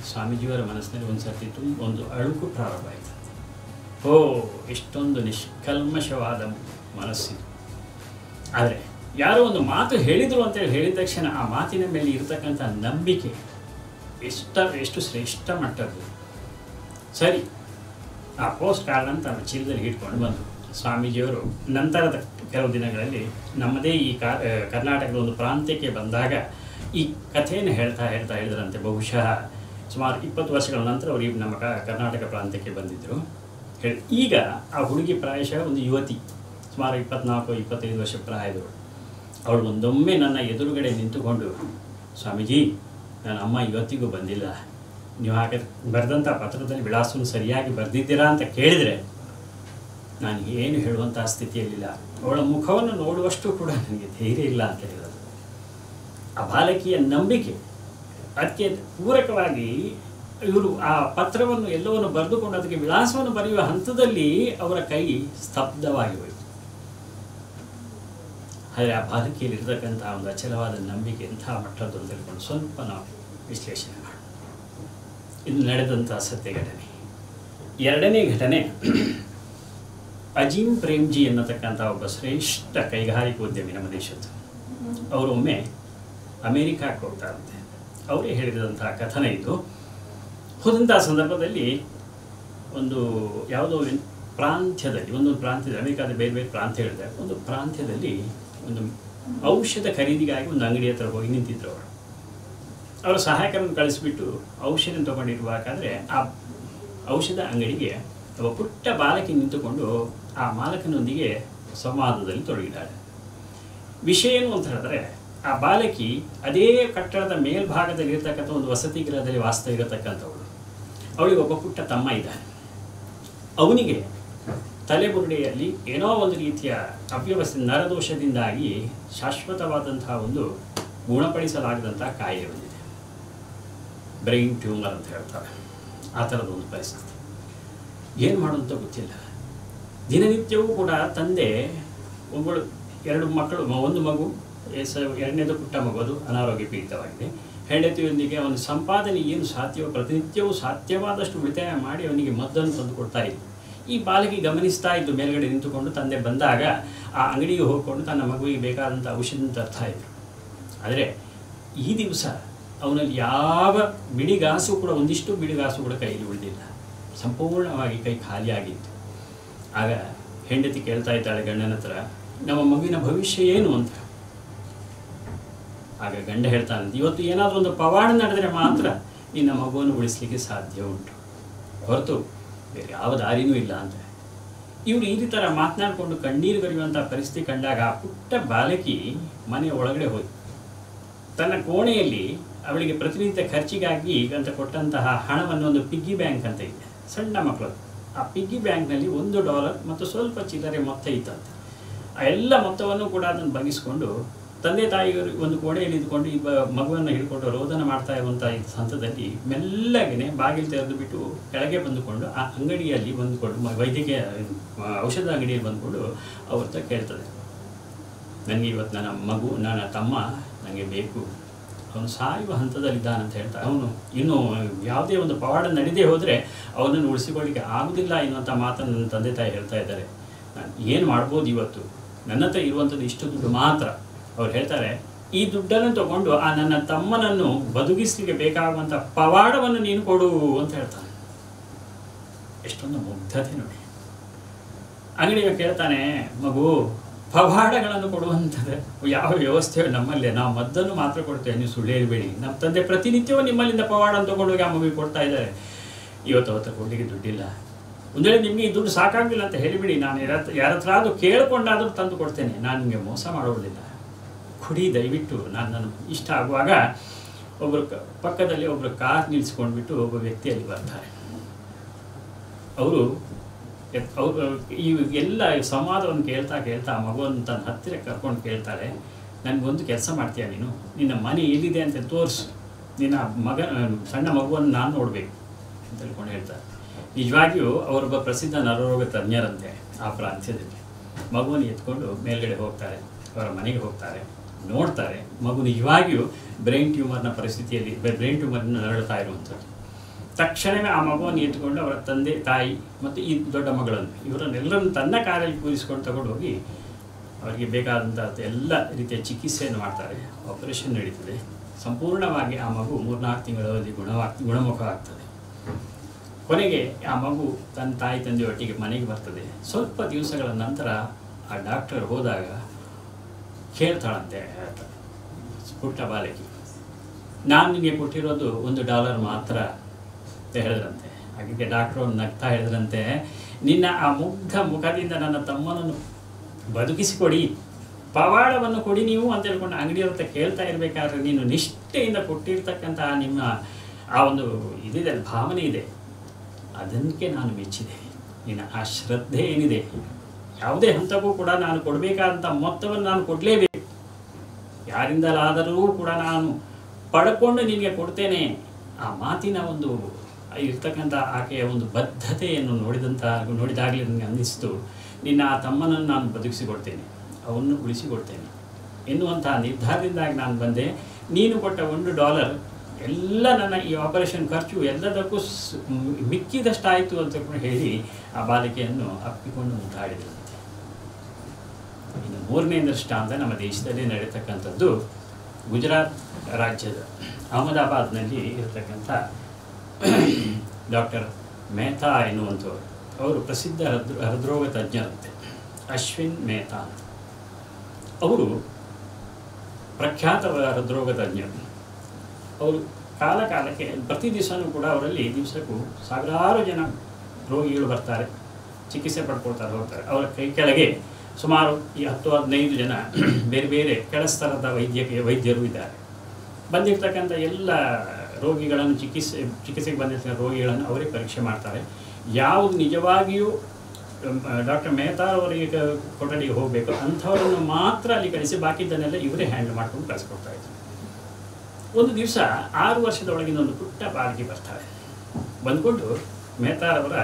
ಸ್ವಾಮೀಜಿಯವರ ಮನಸ್ಸಿನಲ್ಲಿ ಒಂದು ಸರ್ತಿ ತುಂಬ, ಒಂದು ಅಳುಕು ಪ್ರಾರಂಭ ಆಯಿತು. ಓ ಇಷ್ಟೊಂದು ನಿಷ್ಕಲ್ಮಶವಾದ ಮನಸ್ಸಿದು. ಆದರೆ ಯಾರೋ ಒಂದು ಮಾತು ಹೇಳಿದರು ಅಂತೇಳಿ ಹೇಳಿದ ತಕ್ಷಣ ಆ ಮಾತಿನ ಮೇಲೆ ಇರತಕ್ಕಂಥ ನಂಬಿಕೆ ಎಷ್ಟ, ಎಷ್ಟು ಶ್ರೇಷ್ಠ ಮಟ್ಟದ್ದು. ಸರಿ, ಆ ಪೋಸ್ಟ್ ಕಾರ್ಡನ್ನು ತಮ್ಮ ಚೀಲದಲ್ಲಿ ಇಟ್ಕೊಂಡು ಬಂದರು ಸ್ವಾಮೀಜಿಯವರು ನಂತರದ ಕೆಲವು ದಿನಗಳಲ್ಲಿ ನಮ್ಮದೇ ಈ ಕರ್ನಾಟಕದ ಒಂದು ಪ್ರಾಂತ್ಯಕ್ಕೆ ಬಂದಾಗ ಈ ಕಥೆಯನ್ನು ಹೇಳ್ತಾ ಹೇಳ್ತಾ ಹೇಳಿದ್ರಂತೆ ಬಹುಶಃ ಸುಮಾರು ಇಪ್ಪತ್ತು ವರ್ಷಗಳ ನಂತರ ಅವರು ನಮ್ಮ ಕರ್ನಾಟಕ ಪ್ರಾಂತ್ಯಕ್ಕೆ ಬಂದಿದ್ದರು. ಹೇಳಿ, ಈಗ ಆ ಹುಡುಗಿ ಪ್ರಾಯಶಃ ಒಂದು ಯುವತಿ, ಸುಮಾರು ಇಪ್ಪತ್ನಾಲ್ಕು, ಇಪ್ಪತ್ತೈದು ವರ್ಷ ಪ್ರಾಯದವಳು ಅವಳು ಒಂದೊಮ್ಮೆ ನನ್ನ ಎದುರುಗಡೆ ನಿಂತುಕೊಂಡು, ಸ್ವಾಮೀಜಿ, ನನ್ನ ಅಮ್ಮ ಇವತ್ತಿಗೂ ಬಂದಿಲ್ಲ. ನೀವು ಹಾಗೆ ಬರೆದಂಥ ಪತ್ರದಲ್ಲಿ ವಿಳಾಸವನ್ನು ಸರಿಯಾಗಿ ಬರೆದಿದ್ದೀರಾ ಅಂತ ಕೇಳಿದರೆ ನಾನು ಏನು ಹೇಳುವಂತಹ ಸ್ಥಿತಿಯಲ್ಲಿಲ್ಲ. ಅವಳ ಮುಖವನ್ನು ನೋಡುವಷ್ಟು ಕೂಡ ನನಗೆ ಧೈರ್ಯ ಇಲ್ಲ ಅಂತ ಹೇಳಿದರು ಆ ಬಾಲಕಿಯ ನಂಬಿಕೆ ಅದಕ್ಕೆ ಪೂರಕವಾಗಿ ಇವರು ಆ ಪತ್ರವನ್ನು ಎಲ್ಲವನ್ನು ಬರೆದುಕೊಂಡು ಅದಕ್ಕೆ ವಿಳಾಸವನ್ನು ಬರೆಯುವ ಹಂತದಲ್ಲಿ ಅವರ ಕೈ ಸ್ತಬ್ಧವಾಗಿ ಹೋಯಿತು. ಆದರೆ ಆ ಬಾಲಕಿಯಲ್ಲಿ ಇರತಕ್ಕಂಥ ಒಂದು ಅಚಲವಾದ ನಂಬಿಕೆ ಎಂಥ ಮಟ್ಟದಲ್ಲಿ ಸ್ವಲ್ಪ ನಾವು ವಿಶ್ಲೇಷಣೆ ಮಾಡೋಣ. ಇದು ನಡೆದಂಥ ಸತ್ಯ ಘಟನೆ ಎರಡನೇ ಘಟನೆ ಅಜೀಂ ಪ್ರೇಮ್ಜಿ ಎನ್ನತಕ್ಕಂಥ ಒಬ್ಬ ಶ್ರೇಷ್ಠ ಕೈಗಾರಿಕೋದ್ಯಮಿ ನಮ್ಮ ದೇಶದ್ದು. ಒಮ್ಮೆ ಅಮೇರಿಕಾಕ್ಕೆ ಹೋಗ್ತಾರಂತೆ. ಅವರೇ ಹೇಳಿದಂತಹ ಕಥನ ಇದು. ಹೋದಂಥ ಸಂದರ್ಭದಲ್ಲಿ ಒಂದು ಯಾವುದೋ ಪ್ರಾಂತ್ಯದಲ್ಲಿ, ಒಂದೊಂದು ಪ್ರಾಂತ್ಯದಲ್ಲಿ, ಅಮೇರಿಕಾದ ಬೇರೆ ಬೇರೆ ಪ್ರಾಂತ್ಯಗಳಿದೆ ಒಂದು ಪ್ರಾಂತ್ಯದಲ್ಲಿ ಒಂದು ಔಷಧ ಖರೀದಿಗಾಗಿ ಒಂದು ಅಂಗಡಿ ಹತ್ರ ಹೋಗಿ ನಿಂತಿದ್ರು ಅವರು. ಅವರ ಸಹಾಯಕರನ್ನು ಕಳಿಸಿಬಿಟ್ಟು ಔಷಧ ತಗೊಂಡಿರುವಾಗಾದರೆ ಆ ಔಷಧ ಅಂಗಡಿಗೆ ಒಬ್ಬ ಪುಟ್ಟ ಬಾಲಕಿ ನಿಂತುಕೊಂಡು ಆ ಮಾಲಕನೊಂದಿಗೆ ಸಂವಾದದಲ್ಲಿ ತೊಡಗಿದ್ದಾಳೆ ವಿಷಯ ಏನು ಅಂತ ಹೇಳಿದ್ರೆ, ಆ ಬಾಲಕಿ ಅದೇ ಕಟ್ಟಡದ ಮೇಲ್ಭಾಗದಲ್ಲಿ ಇರತಕ್ಕಂಥ ಒಂದು ವಸತಿ ಗೃಹದಲ್ಲಿ ವಾಸ್ತ ಇರತಕ್ಕಂಥವಳು. ಅವಳಿಗೆ ಒಬ್ಬ ಪುಟ್ಟ ತಮ್ಮ ಇದ್ದಾನೆ. ಅವನಿಗೆ ತಲೆಬುರುಡೆಯಲ್ಲಿ ಏನೋ ಒಂದು ರೀತಿಯ ಅವ್ಯವಸ್ಥೆ, ನರದೋಷದಿಂದಾಗಿ ಶಾಶ್ವತವಾದಂತಹ ಒಂದು ಗುಣಪಡಿಸಲಾಗದಂತಹ ಕಾಯಿಲೆ ಬಂದಿದೆ. ಬ್ರೈನ್ ಟ್ಯೂಮರ್ ಅಂತ ಹೇಳ್ತಾರೆ. ಆ ಥರದ ಒಂದು ಪರಿಸ್ಥಿತಿ. ಏನು ಮಾಡೋದಂತ ಗೊತ್ತಿಲ್ಲ. ದಿನನಿತ್ಯವೂ ಕೂಡ ತಂದೆ ಒಬ್ಬಳು, ಎರಡು ಮಕ್ಕಳು ಒಂದು ಮಗು ಎಸ್ ಎರಡನೇದು ಪುಟ್ಟ ಮಗು, ಅದು ಅನಾರೋಗ್ಯ ಪೀಡಿತವಾಗಿದೆ. ಹೆಂಡತಿಯೊಂದಿಗೆ ಅವನ ಸಂಪಾದನೆ ಏನು ಸಾಧ್ಯವೋ, ಪ್ರತಿನಿತ್ಯವೂ ಸಾಧ್ಯವಾದಷ್ಟು ಉಳಿತಾಯ ಮಾಡಿ ಅವನಿಗೆ ಮದ್ದನ್ನು ತಂದು ಕೊಡ್ತಾ ಇತ್ತು ಈ ಬಾಲಕಿ ಗಮನಿಸ್ತಾ ಇದ್ದು, ಮೇಲ್ಗಡೆ ನಿಂತುಕೊಂಡು ತಂದೆ ಬಂದಾಗ, ಆ ಅಂಗಡಿಗೆ ಹೋಗಿಕೊಂಡು ತನ್ನ ಮಗುವಿಗೆ ಬೇಕಾದಂಥ ಔಷಧಿ ತರ್ತಾ ಇದ್ರು ಆದರೆ, ಈ ದಿವಸ ಅವನಲ್ಲಿ ಯಾವ ಬಿಡಿಗಾಸು ಕೂಡ, ಒಂದಿಷ್ಟು ಬಿಡಿಗಾಸು ಕೂಡ ಕೈಯಲ್ಲಿ ಉಳಿದಿಲ್ಲ. ಸಂಪೂರ್ಣವಾಗಿ ಕೈ ಖಾಲಿಯಾಗಿತ್ತು. ಆಗ ಹೆಂಡತಿ ಕೇಳ್ತಾ ಇದ್ದಾಳೆ ಗಂಡನ ಹತ್ರ, ನಮ್ಮ ಮಗುವಿನ ಭವಿಷ್ಯ ಏನು ಅಂತ? ಆಗ ಗಂಡ ಹೇಳ್ತಾನೆ ಇವತ್ತು ಏನಾದರೂ ಒಂದು ಪವಾಡ ನಡೆದರೆ ಮಾತ್ರ ನಿನ್ನ ಮಗುವನ್ನು ಉಳಿಸ್ಲಿಕ್ಕೆ ಸಾಧ್ಯ ಉಂಟು. ಹೊರತು ಬೇರೆ ಯಾವ ದಾರಿನೂ ಇಲ್ಲ ಅಂತ. ಇವರು ಈ ಥರ ಮಾತನಾಡಿಕೊಂಡು ಕಣ್ಣೀರು ಬರೆಯುವಂಥ ಪರಿಸ್ಥಿತಿ ಕಂಡಾಗ ಆ ಪುಟ್ಟ ಬಾಲಕಿ ಮನೆಯ ಒಳಗಡೆ ಹೋಯ್ತು ತನ್ನ ಕೋಣೆಯಲ್ಲಿ ಅವಳಿಗೆ ಪ್ರತಿನಿತ್ಯ ಖರ್ಚಿಗಾಗಿ ಅಂತ ಕೊಟ್ಟಂತಹ ಹಣವನ್ನು ಒಂದು ಪಿಗ್ಗಿ ಬ್ಯಾಂಕ್ ಅಂತ ಇದೆ, ಸಣ್ಣ ಮಕ್ಕಳು ಆ ಪಿಗ್ಗಿ ಬ್ಯಾಂಕ್ನಲ್ಲಿ ಒಂದು ಡಾಲರ್ ಮತ್ತು ಸ್ವಲ್ಪ ಚಿಲ್ಲರೆ ಮೊತ್ತ ಇತ್ತಂತೆ. ಆ ಎಲ್ಲ ಮೊತ್ತವನ್ನು ಕೂಡ ಅದನ್ನು ಬಗ್ಗಿಸಿಕೊಂಡು ತಂದೆ ತಾಯಿಯವರು ಒಂದು ಕೋಣೆಯಲ್ಲಿ ಇದ್ಕೊಂಡು ಈ ಮಗುವನ್ನು ಹಿಡ್ಕೊಂಡು ರೋದನ ಮಾಡ್ತಾ ಇರುವಂಥ ಹಂತದಲ್ಲಿ ಮೆಲ್ಲಗೆನೆ ಬಾಗಿಲು ತೆರೆದು ಬಿಟ್ಟು ಕೆಳಗೆ ಬಂದುಕೊಂಡು ಆ ಅಂಗಡಿಯಲ್ಲಿ ಬಂದುಕೊಂಡು ವೈದ್ಯಕೀಯ ಔಷಧ ಅಂಗಡಿಯಲ್ಲಿ ಬಂದುಕೊಂಡು ಅವ್ರ ಹತ್ರ ಕೇಳ್ತದೆ. ನನಗೆ ಇವತ್ತು ನನ್ನ ಮಗು, ನನ್ನ ತಮ್ಮ ನನಗೆ ಬೇಕು. ಅವನು ಸಾಯುವ ಹಂತದಲ್ಲಿದ್ದಾನಂತ ಹೇಳ್ತಾ ಅವನು ಇನ್ನು ಯಾವುದೇ ಒಂದು ಪವಾಡ ನಡೆದೇ ಹೋದರೆ ಅವನನ್ನು ಉಳಿಸಿಕೊಳ್ಳಿಕ್ಕೆ ಆಗುವುದಿಲ್ಲ ಎನ್ನುವಂಥ ಮಾತನ್ನು ನನ್ನ ತಂದೆ ತಾಯಿ ಹೇಳ್ತಾ ಇದ್ದಾರೆ. ನಾನು ಏನು ಮಾಡ್ಬೋದು ಇವತ್ತು? ನನ್ನ ಹತ್ರ ಇರುವಂಥದ್ದು ಇಷ್ಟು ದುಡ್ಡು ಮಾತ್ರ. ಅವ್ರು ಹೇಳ್ತಾರೆ, ಈ ದುಡ್ಡನ್ನು ತಗೊಂಡು ಆ ನನ್ನ ತಮ್ಮನನ್ನು ಬದುಕಿಸಲಿಕ್ಕೆ ಬೇಕಾಗುವಂಥ ಪವಾಡವನ್ನು ನೀನು ಕೊಡು ಅಂತ ಹೇಳ್ತಾನೆ. ಎಷ್ಟೊಂದು ಮುಗ್ಧತೆ ನೋಡಿ. ಅಂಗಡಿಗೆ ಕೇಳ್ತಾನೆ, ಮಗು ಪವಾಡಗಳನ್ನು ಕೊಡುವಂಥದ್ದು ಯಾವ ವ್ಯವಸ್ಥೆ ನಮ್ಮಲ್ಲೇ ನಾವು ಮದ್ದನ್ನು ಮಾತ್ರ ಕೊಡ್ತೇವೆ, ನೀವು ಸುಳ್ಳು ಇರಬೇಡಿ ನಮ್ಮ ತಂದೆ ಪ್ರತಿನಿತ್ಯವೂ ನಿಮ್ಮಲ್ಲಿಂದ ಪವಾಡ ಆ ಮಗುವಿಗೆ ಕೊಡ್ತಾ ಇದ್ದಾರೆ. ಇವತ್ತು ಅವತ್ತು ಕೊಡಲಿಕ್ಕೆ ದುಡ್ಡಿಲ್ಲ. ಒಂದು ವೇಳೆ ನಿಮಗೆ ದುಡ್ಡು ಸಾಕಾಗಲಿಲ್ಲ ಅಂತ ಹೇಳಿಬಿಡಿ. ನಾನು ಯಾರ ಯಾರ ಹತ್ರ ಕೇಳಿಕೊಂಡಾದರೂ ತಂದು ಕೊಡ್ತೇನೆ. ನಾನು ನಿಮಗೆ ಮೋಸ ಮಾಡೋದಿಲ್ಲ. ಕುಡಿ, ದಯವಿಟ್ಟು ನಾನು ನನ್ನ ಇಷ್ಟ ಆಗುವಾಗ ಒಬ್ಬರು ಪಕ್ಕದಲ್ಲಿ ಒಬ್ಬರು ಕಾರ್ ನಿಲ್ಲಿಸ್ಕೊಂಡ್ಬಿಟ್ಟು ಒಬ್ಬ ವ್ಯಕ್ತಿಯಲ್ಲಿ ಬರ್ತಾರೆ. ಅವರು ಈ ಎಲ್ಲ ಸಂವಾದವನ್ನು ಕೇಳ್ತಾ ಕೇಳ್ತಾ ಆ ಮಗುವನ್ನು ತನ್ನ ಹತ್ತಿರ ಕರ್ಕೊಂಡು ಕೇಳ್ತಾರೆ ನನಗೊಂದು ಕೆಲಸ ಮಾಡ್ತೀಯ ನೀನು? ನಿನ್ನ ಮನೆ ಎಲ್ಲಿದೆ ಅಂತ ತೋರಿಸು. ನಿನ್ನ ಮಗ ಸಣ್ಣ ಮಗುವನ್ನು ನಾನು ನೋಡಬೇಕು. ಅಂತ ಹೇಳ್ಕೊಂಡು ಹೇಳ್ತಾರೆ. ನಿಜವಾಗಿಯೂ ಅವರೊಬ್ಬ ಪ್ರಸಿದ್ಧ ನರರೋಗ ತಜ್ಞರಂತೆ ಆ ಪ್ರಾಂತ್ಯದಲ್ಲಿ. ಮಗುವನ್ನು ಎತ್ಕೊಂಡು ಮೇಲ್ಗಡೆ ಹೋಗ್ತಾರೆ, ಅವರ ಮನೆಗೆ ಹೋಗ್ತಾರೆ, ನೋಡ್ತಾರೆ. ಮಗು ನಿಜವಾಗಿಯೂ ಬ್ರೈನ್ ಟ್ಯೂಮರ್ನ ಪರಿಸ್ಥಿತಿಯಲ್ಲಿ, ಬ್ರೈನ್ ಟ್ಯೂಮರ್ನ ನರಳುತ್ತಾ ಇರುವಂಥದ್ದು. ತಕ್ಷಣವೇ ಆ ಮಗುವನ್ನು ಎತ್ಕೊಂಡು ಅವರ ತಂದೆ, ತಾಯಿ ಮತ್ತು ಈ ದೊಡ್ಡ ಮಗಳನ್ನು, ಇವರನ್ನೆಲ್ಲರನ್ನು ತನ್ನ ಕಾರಲ್ಲಿ ಕೂರಿಸ್ಕೊಂಡು ತಗೊಂಡು ಹೋಗಿ ಅವರಿಗೆ ಬೇಕಾದಂಥ ಎಲ್ಲ ರೀತಿಯ ಚಿಕಿತ್ಸೆಯನ್ನು ಮಾಡ್ತಾರೆ. ಆಪರೇಷನ್ ನಡೀತದೆ. ಸಂಪೂರ್ಣವಾಗಿ ಆ ಮಗು ಮೂರ್ನಾಲ್ಕು ತಿಂಗಳ ಅವಧಿ ಗುಣಮುಖ ಆಗ್ತದೆ. ಕೊನೆಗೆ ಆ ಮಗು ತನ್ನ ತಾಯಿ, ತಂದೆ ಒಟ್ಟಿಗೆ ಮನೆಗೆ ಬರ್ತದೆ. ಸ್ವಲ್ಪ ದಿವಸಗಳ ನಂತರ ಆ ಡಾಕ್ಟರ್ ಹೋದಾಗ ಕೇಳ್ತಾಳಂತೆ ಹೇಳ್ತಾಳೆ ಪುಟ್ಟ ಬಾಲಕಿ. ನಾನು ನಿಮಗೆ ಕೊಟ್ಟಿರೋದು ಒಂದು ಡಾಲರ್ ಮಾತ್ರ. ಅಂತ ಹೇಳಿದ್ರಂತೆ. ಹಾಗೆ ಡಾಕ್ಟ್ರು ನಗ್ತಾ ಹೇಳಿದ್ರಂತೆ, ನಿನ್ನ ಆ ಮುಗ್ಧ ಮುಖದಿಂದ ನನ್ನ ತಮ್ಮನನ್ನು ಬದುಕಿಸಿಕೊಡಿ. ಪವಾಡವನ್ನು ಕೊಡಿ ನೀವು ಅಂತ ಹೇಳ್ಕೊಂಡು ಅಂಗಡಿ ಕೇಳ್ತಾ ಇರಬೇಕಾದ್ರೆ ನೀನು ನಿಷ್ಠೆಯಿಂದ ಕೊಟ್ಟಿರ್ತಕ್ಕಂಥ ನಿಮ್ಮ ಆ ಒಂದು ಇದಿದೆ, ಭಾವನೆ ಇದೆ. ಅದಕ್ಕೆ ನಾನು ಮೆಚ್ಚಿದೆ. ನಿನ್ನ ಆ ಶ್ರದ್ಧೆ ಏನಿದೆ, ಯಾವುದೇ ಹಂತಕ್ಕೂ ಕೂಡ ನಾನು ಕೊಡಬೇಕಾದಂಥ ಮೊತ್ತವನ್ನು ನಾನು ಕೊಡಲೇಬೇಕು. ಯಾರಿಂದಲಾದರೂ ಕೂಡ ನಾನು ಪಡ್ಕೊಂಡು ನಿನಗೆ ಕೊಡ್ತೇನೆ. ಆ ಮಾತಿನ ಒಂದು ಇರ್ತಕ್ಕಂಥ ಆಕೆಯ ಒಂದು ಬದ್ಧತೆಯನ್ನು ನೋಡಿದಂಥ ನೋಡಿದಾಗಲೇ ನನಗೆ ಅನ್ನಿಸ್ತು, ನಿನ್ನ ಆ ತಮ್ಮನನ್ನು ನಾನು ಬದುಕಿಸಿಕೊಡ್ತೇನೆ ಅವನ್ನು ಉಳಿಸಿಕೊಡ್ತೇನೆ ಎನ್ನುವಂಥ ನಿರ್ಧಾರದಿಂದಾಗಿ ನಾನು ಬಂದೆ. ನೀನು ಕೊಟ್ಟ ಒಂದು ಡಾಲರ್, ಎಲ್ಲ ನನ್ನ ಈ ಆಪರೇಷನ್ ಖರ್ಚು ಎಲ್ಲದಕ್ಕೂ ಮಿಕ್ಕಿದಷ್ಟಾಯಿತು ಅಂತ ಹೇಳಿ ಆ ಬಾಲಿಕೆಯನ್ನು ಅಪ್ಪಿಕೊಂಡು ಮುದ್ದಾಡಿದಂತೆ ಇನ್ನು ಮೂರನೇ ದೃಷ್ಟಾಂತ ನಮ್ಮ ದೇಶದಲ್ಲಿ ನಡೀತಕ್ಕಂಥದ್ದು ಗುಜರಾತ್ ರಾಜ್ಯದ ಅಹಮದಾಬಾದ್ನಲ್ಲಿ ಇರತಕ್ಕಂಥ ಡಾಕ್ಟರ್ ಮೆಹ್ತಾ ಎನ್ನುವಂಥವ್ರು. ಅವರು ಪ್ರಸಿದ್ಧ ಹೃದ್, ಹೃದ್ರೋಗ ತಜ್ಞರಂತೆ. ಅಶ್ವಿನ್ ಮೆಹ್ತಾ ಅಂತ. ಅವರು ಪ್ರಖ್ಯಾತ ಹೃದ್ರೋಗ ತಜ್ಞರು. ಅವರು ಕಾಲ ಕಾಲಕ್ಕೆ ಪ್ರತಿ ದಿವಸನೂ ಕೂಡ ಅವರಲ್ಲಿ ದಿವಸಕ್ಕೂ ಸಾವಿರಾರು ಜನ ರೋಗಿಗಳು ಬರ್ತಾರೆ. ಚಿಕಿತ್ಸೆ ಪಡ್ಕೊಳ್ತಾರೆ ಹೋಗ್ತಾರೆ. ಅವರ ಕೈ ಕೆಳಗೆ ಸುಮಾರು ಈ ಹತ್ತು ಹದಿನೈದು ಜನ ಬೇರೆ ಬೇರೆ ಕೆಳಸ್ತರದ ವೈದ್ಯಕೀಯ ವೈದ್ಯರು ಇದ್ದಾರೆ. ಬಂದಿರ್ತಕ್ಕಂಥ ಎಲ್ಲ ರೋಗಿಗಳನ್ನು ಚಿಕಿತ್ಸೆ, ಚಿಕಿತ್ಸೆಗೆ ಬಂದಿರ್ತಕ್ಕಂಥ ರೋಗಿಗಳನ್ನು ಅವರೇ ಪರೀಕ್ಷೆ ಮಾಡ್ತಾರೆ. ಯಾವುದು ನಿಜವಾಗಿಯೂ ಡಾಕ್ಟರ್ ಮೆಹ್ತಾ ಅವರಿಗೆ ಕೊಠಡಿಗೆ ಹೋಗಬೇಕು, ಅಂಥವರನ್ನು ಮಾತ್ರ ಅಲ್ಲಿ ಕಳಿಸಿ ಬಾಕಿದ್ದನ್ನೆಲ್ಲ ಇವರೇ ಹ್ಯಾಂಡಲ್ ಮಾಡ್ಕೊಂಡು ಕಳಿಸ್ಕೊಡ್ತಾ ಇದ್ರು ಒಂದು ದಿವಸ ಆರು ವರ್ಷದ ಒಳಗಿನ ಒಂದು ಪುಟ್ಟ ಬಾಲಕಿ ಬರ್ತಾರೆ. ಬಂದ್ಕೊಂಡು ಮೆಹ್ತಾರವರ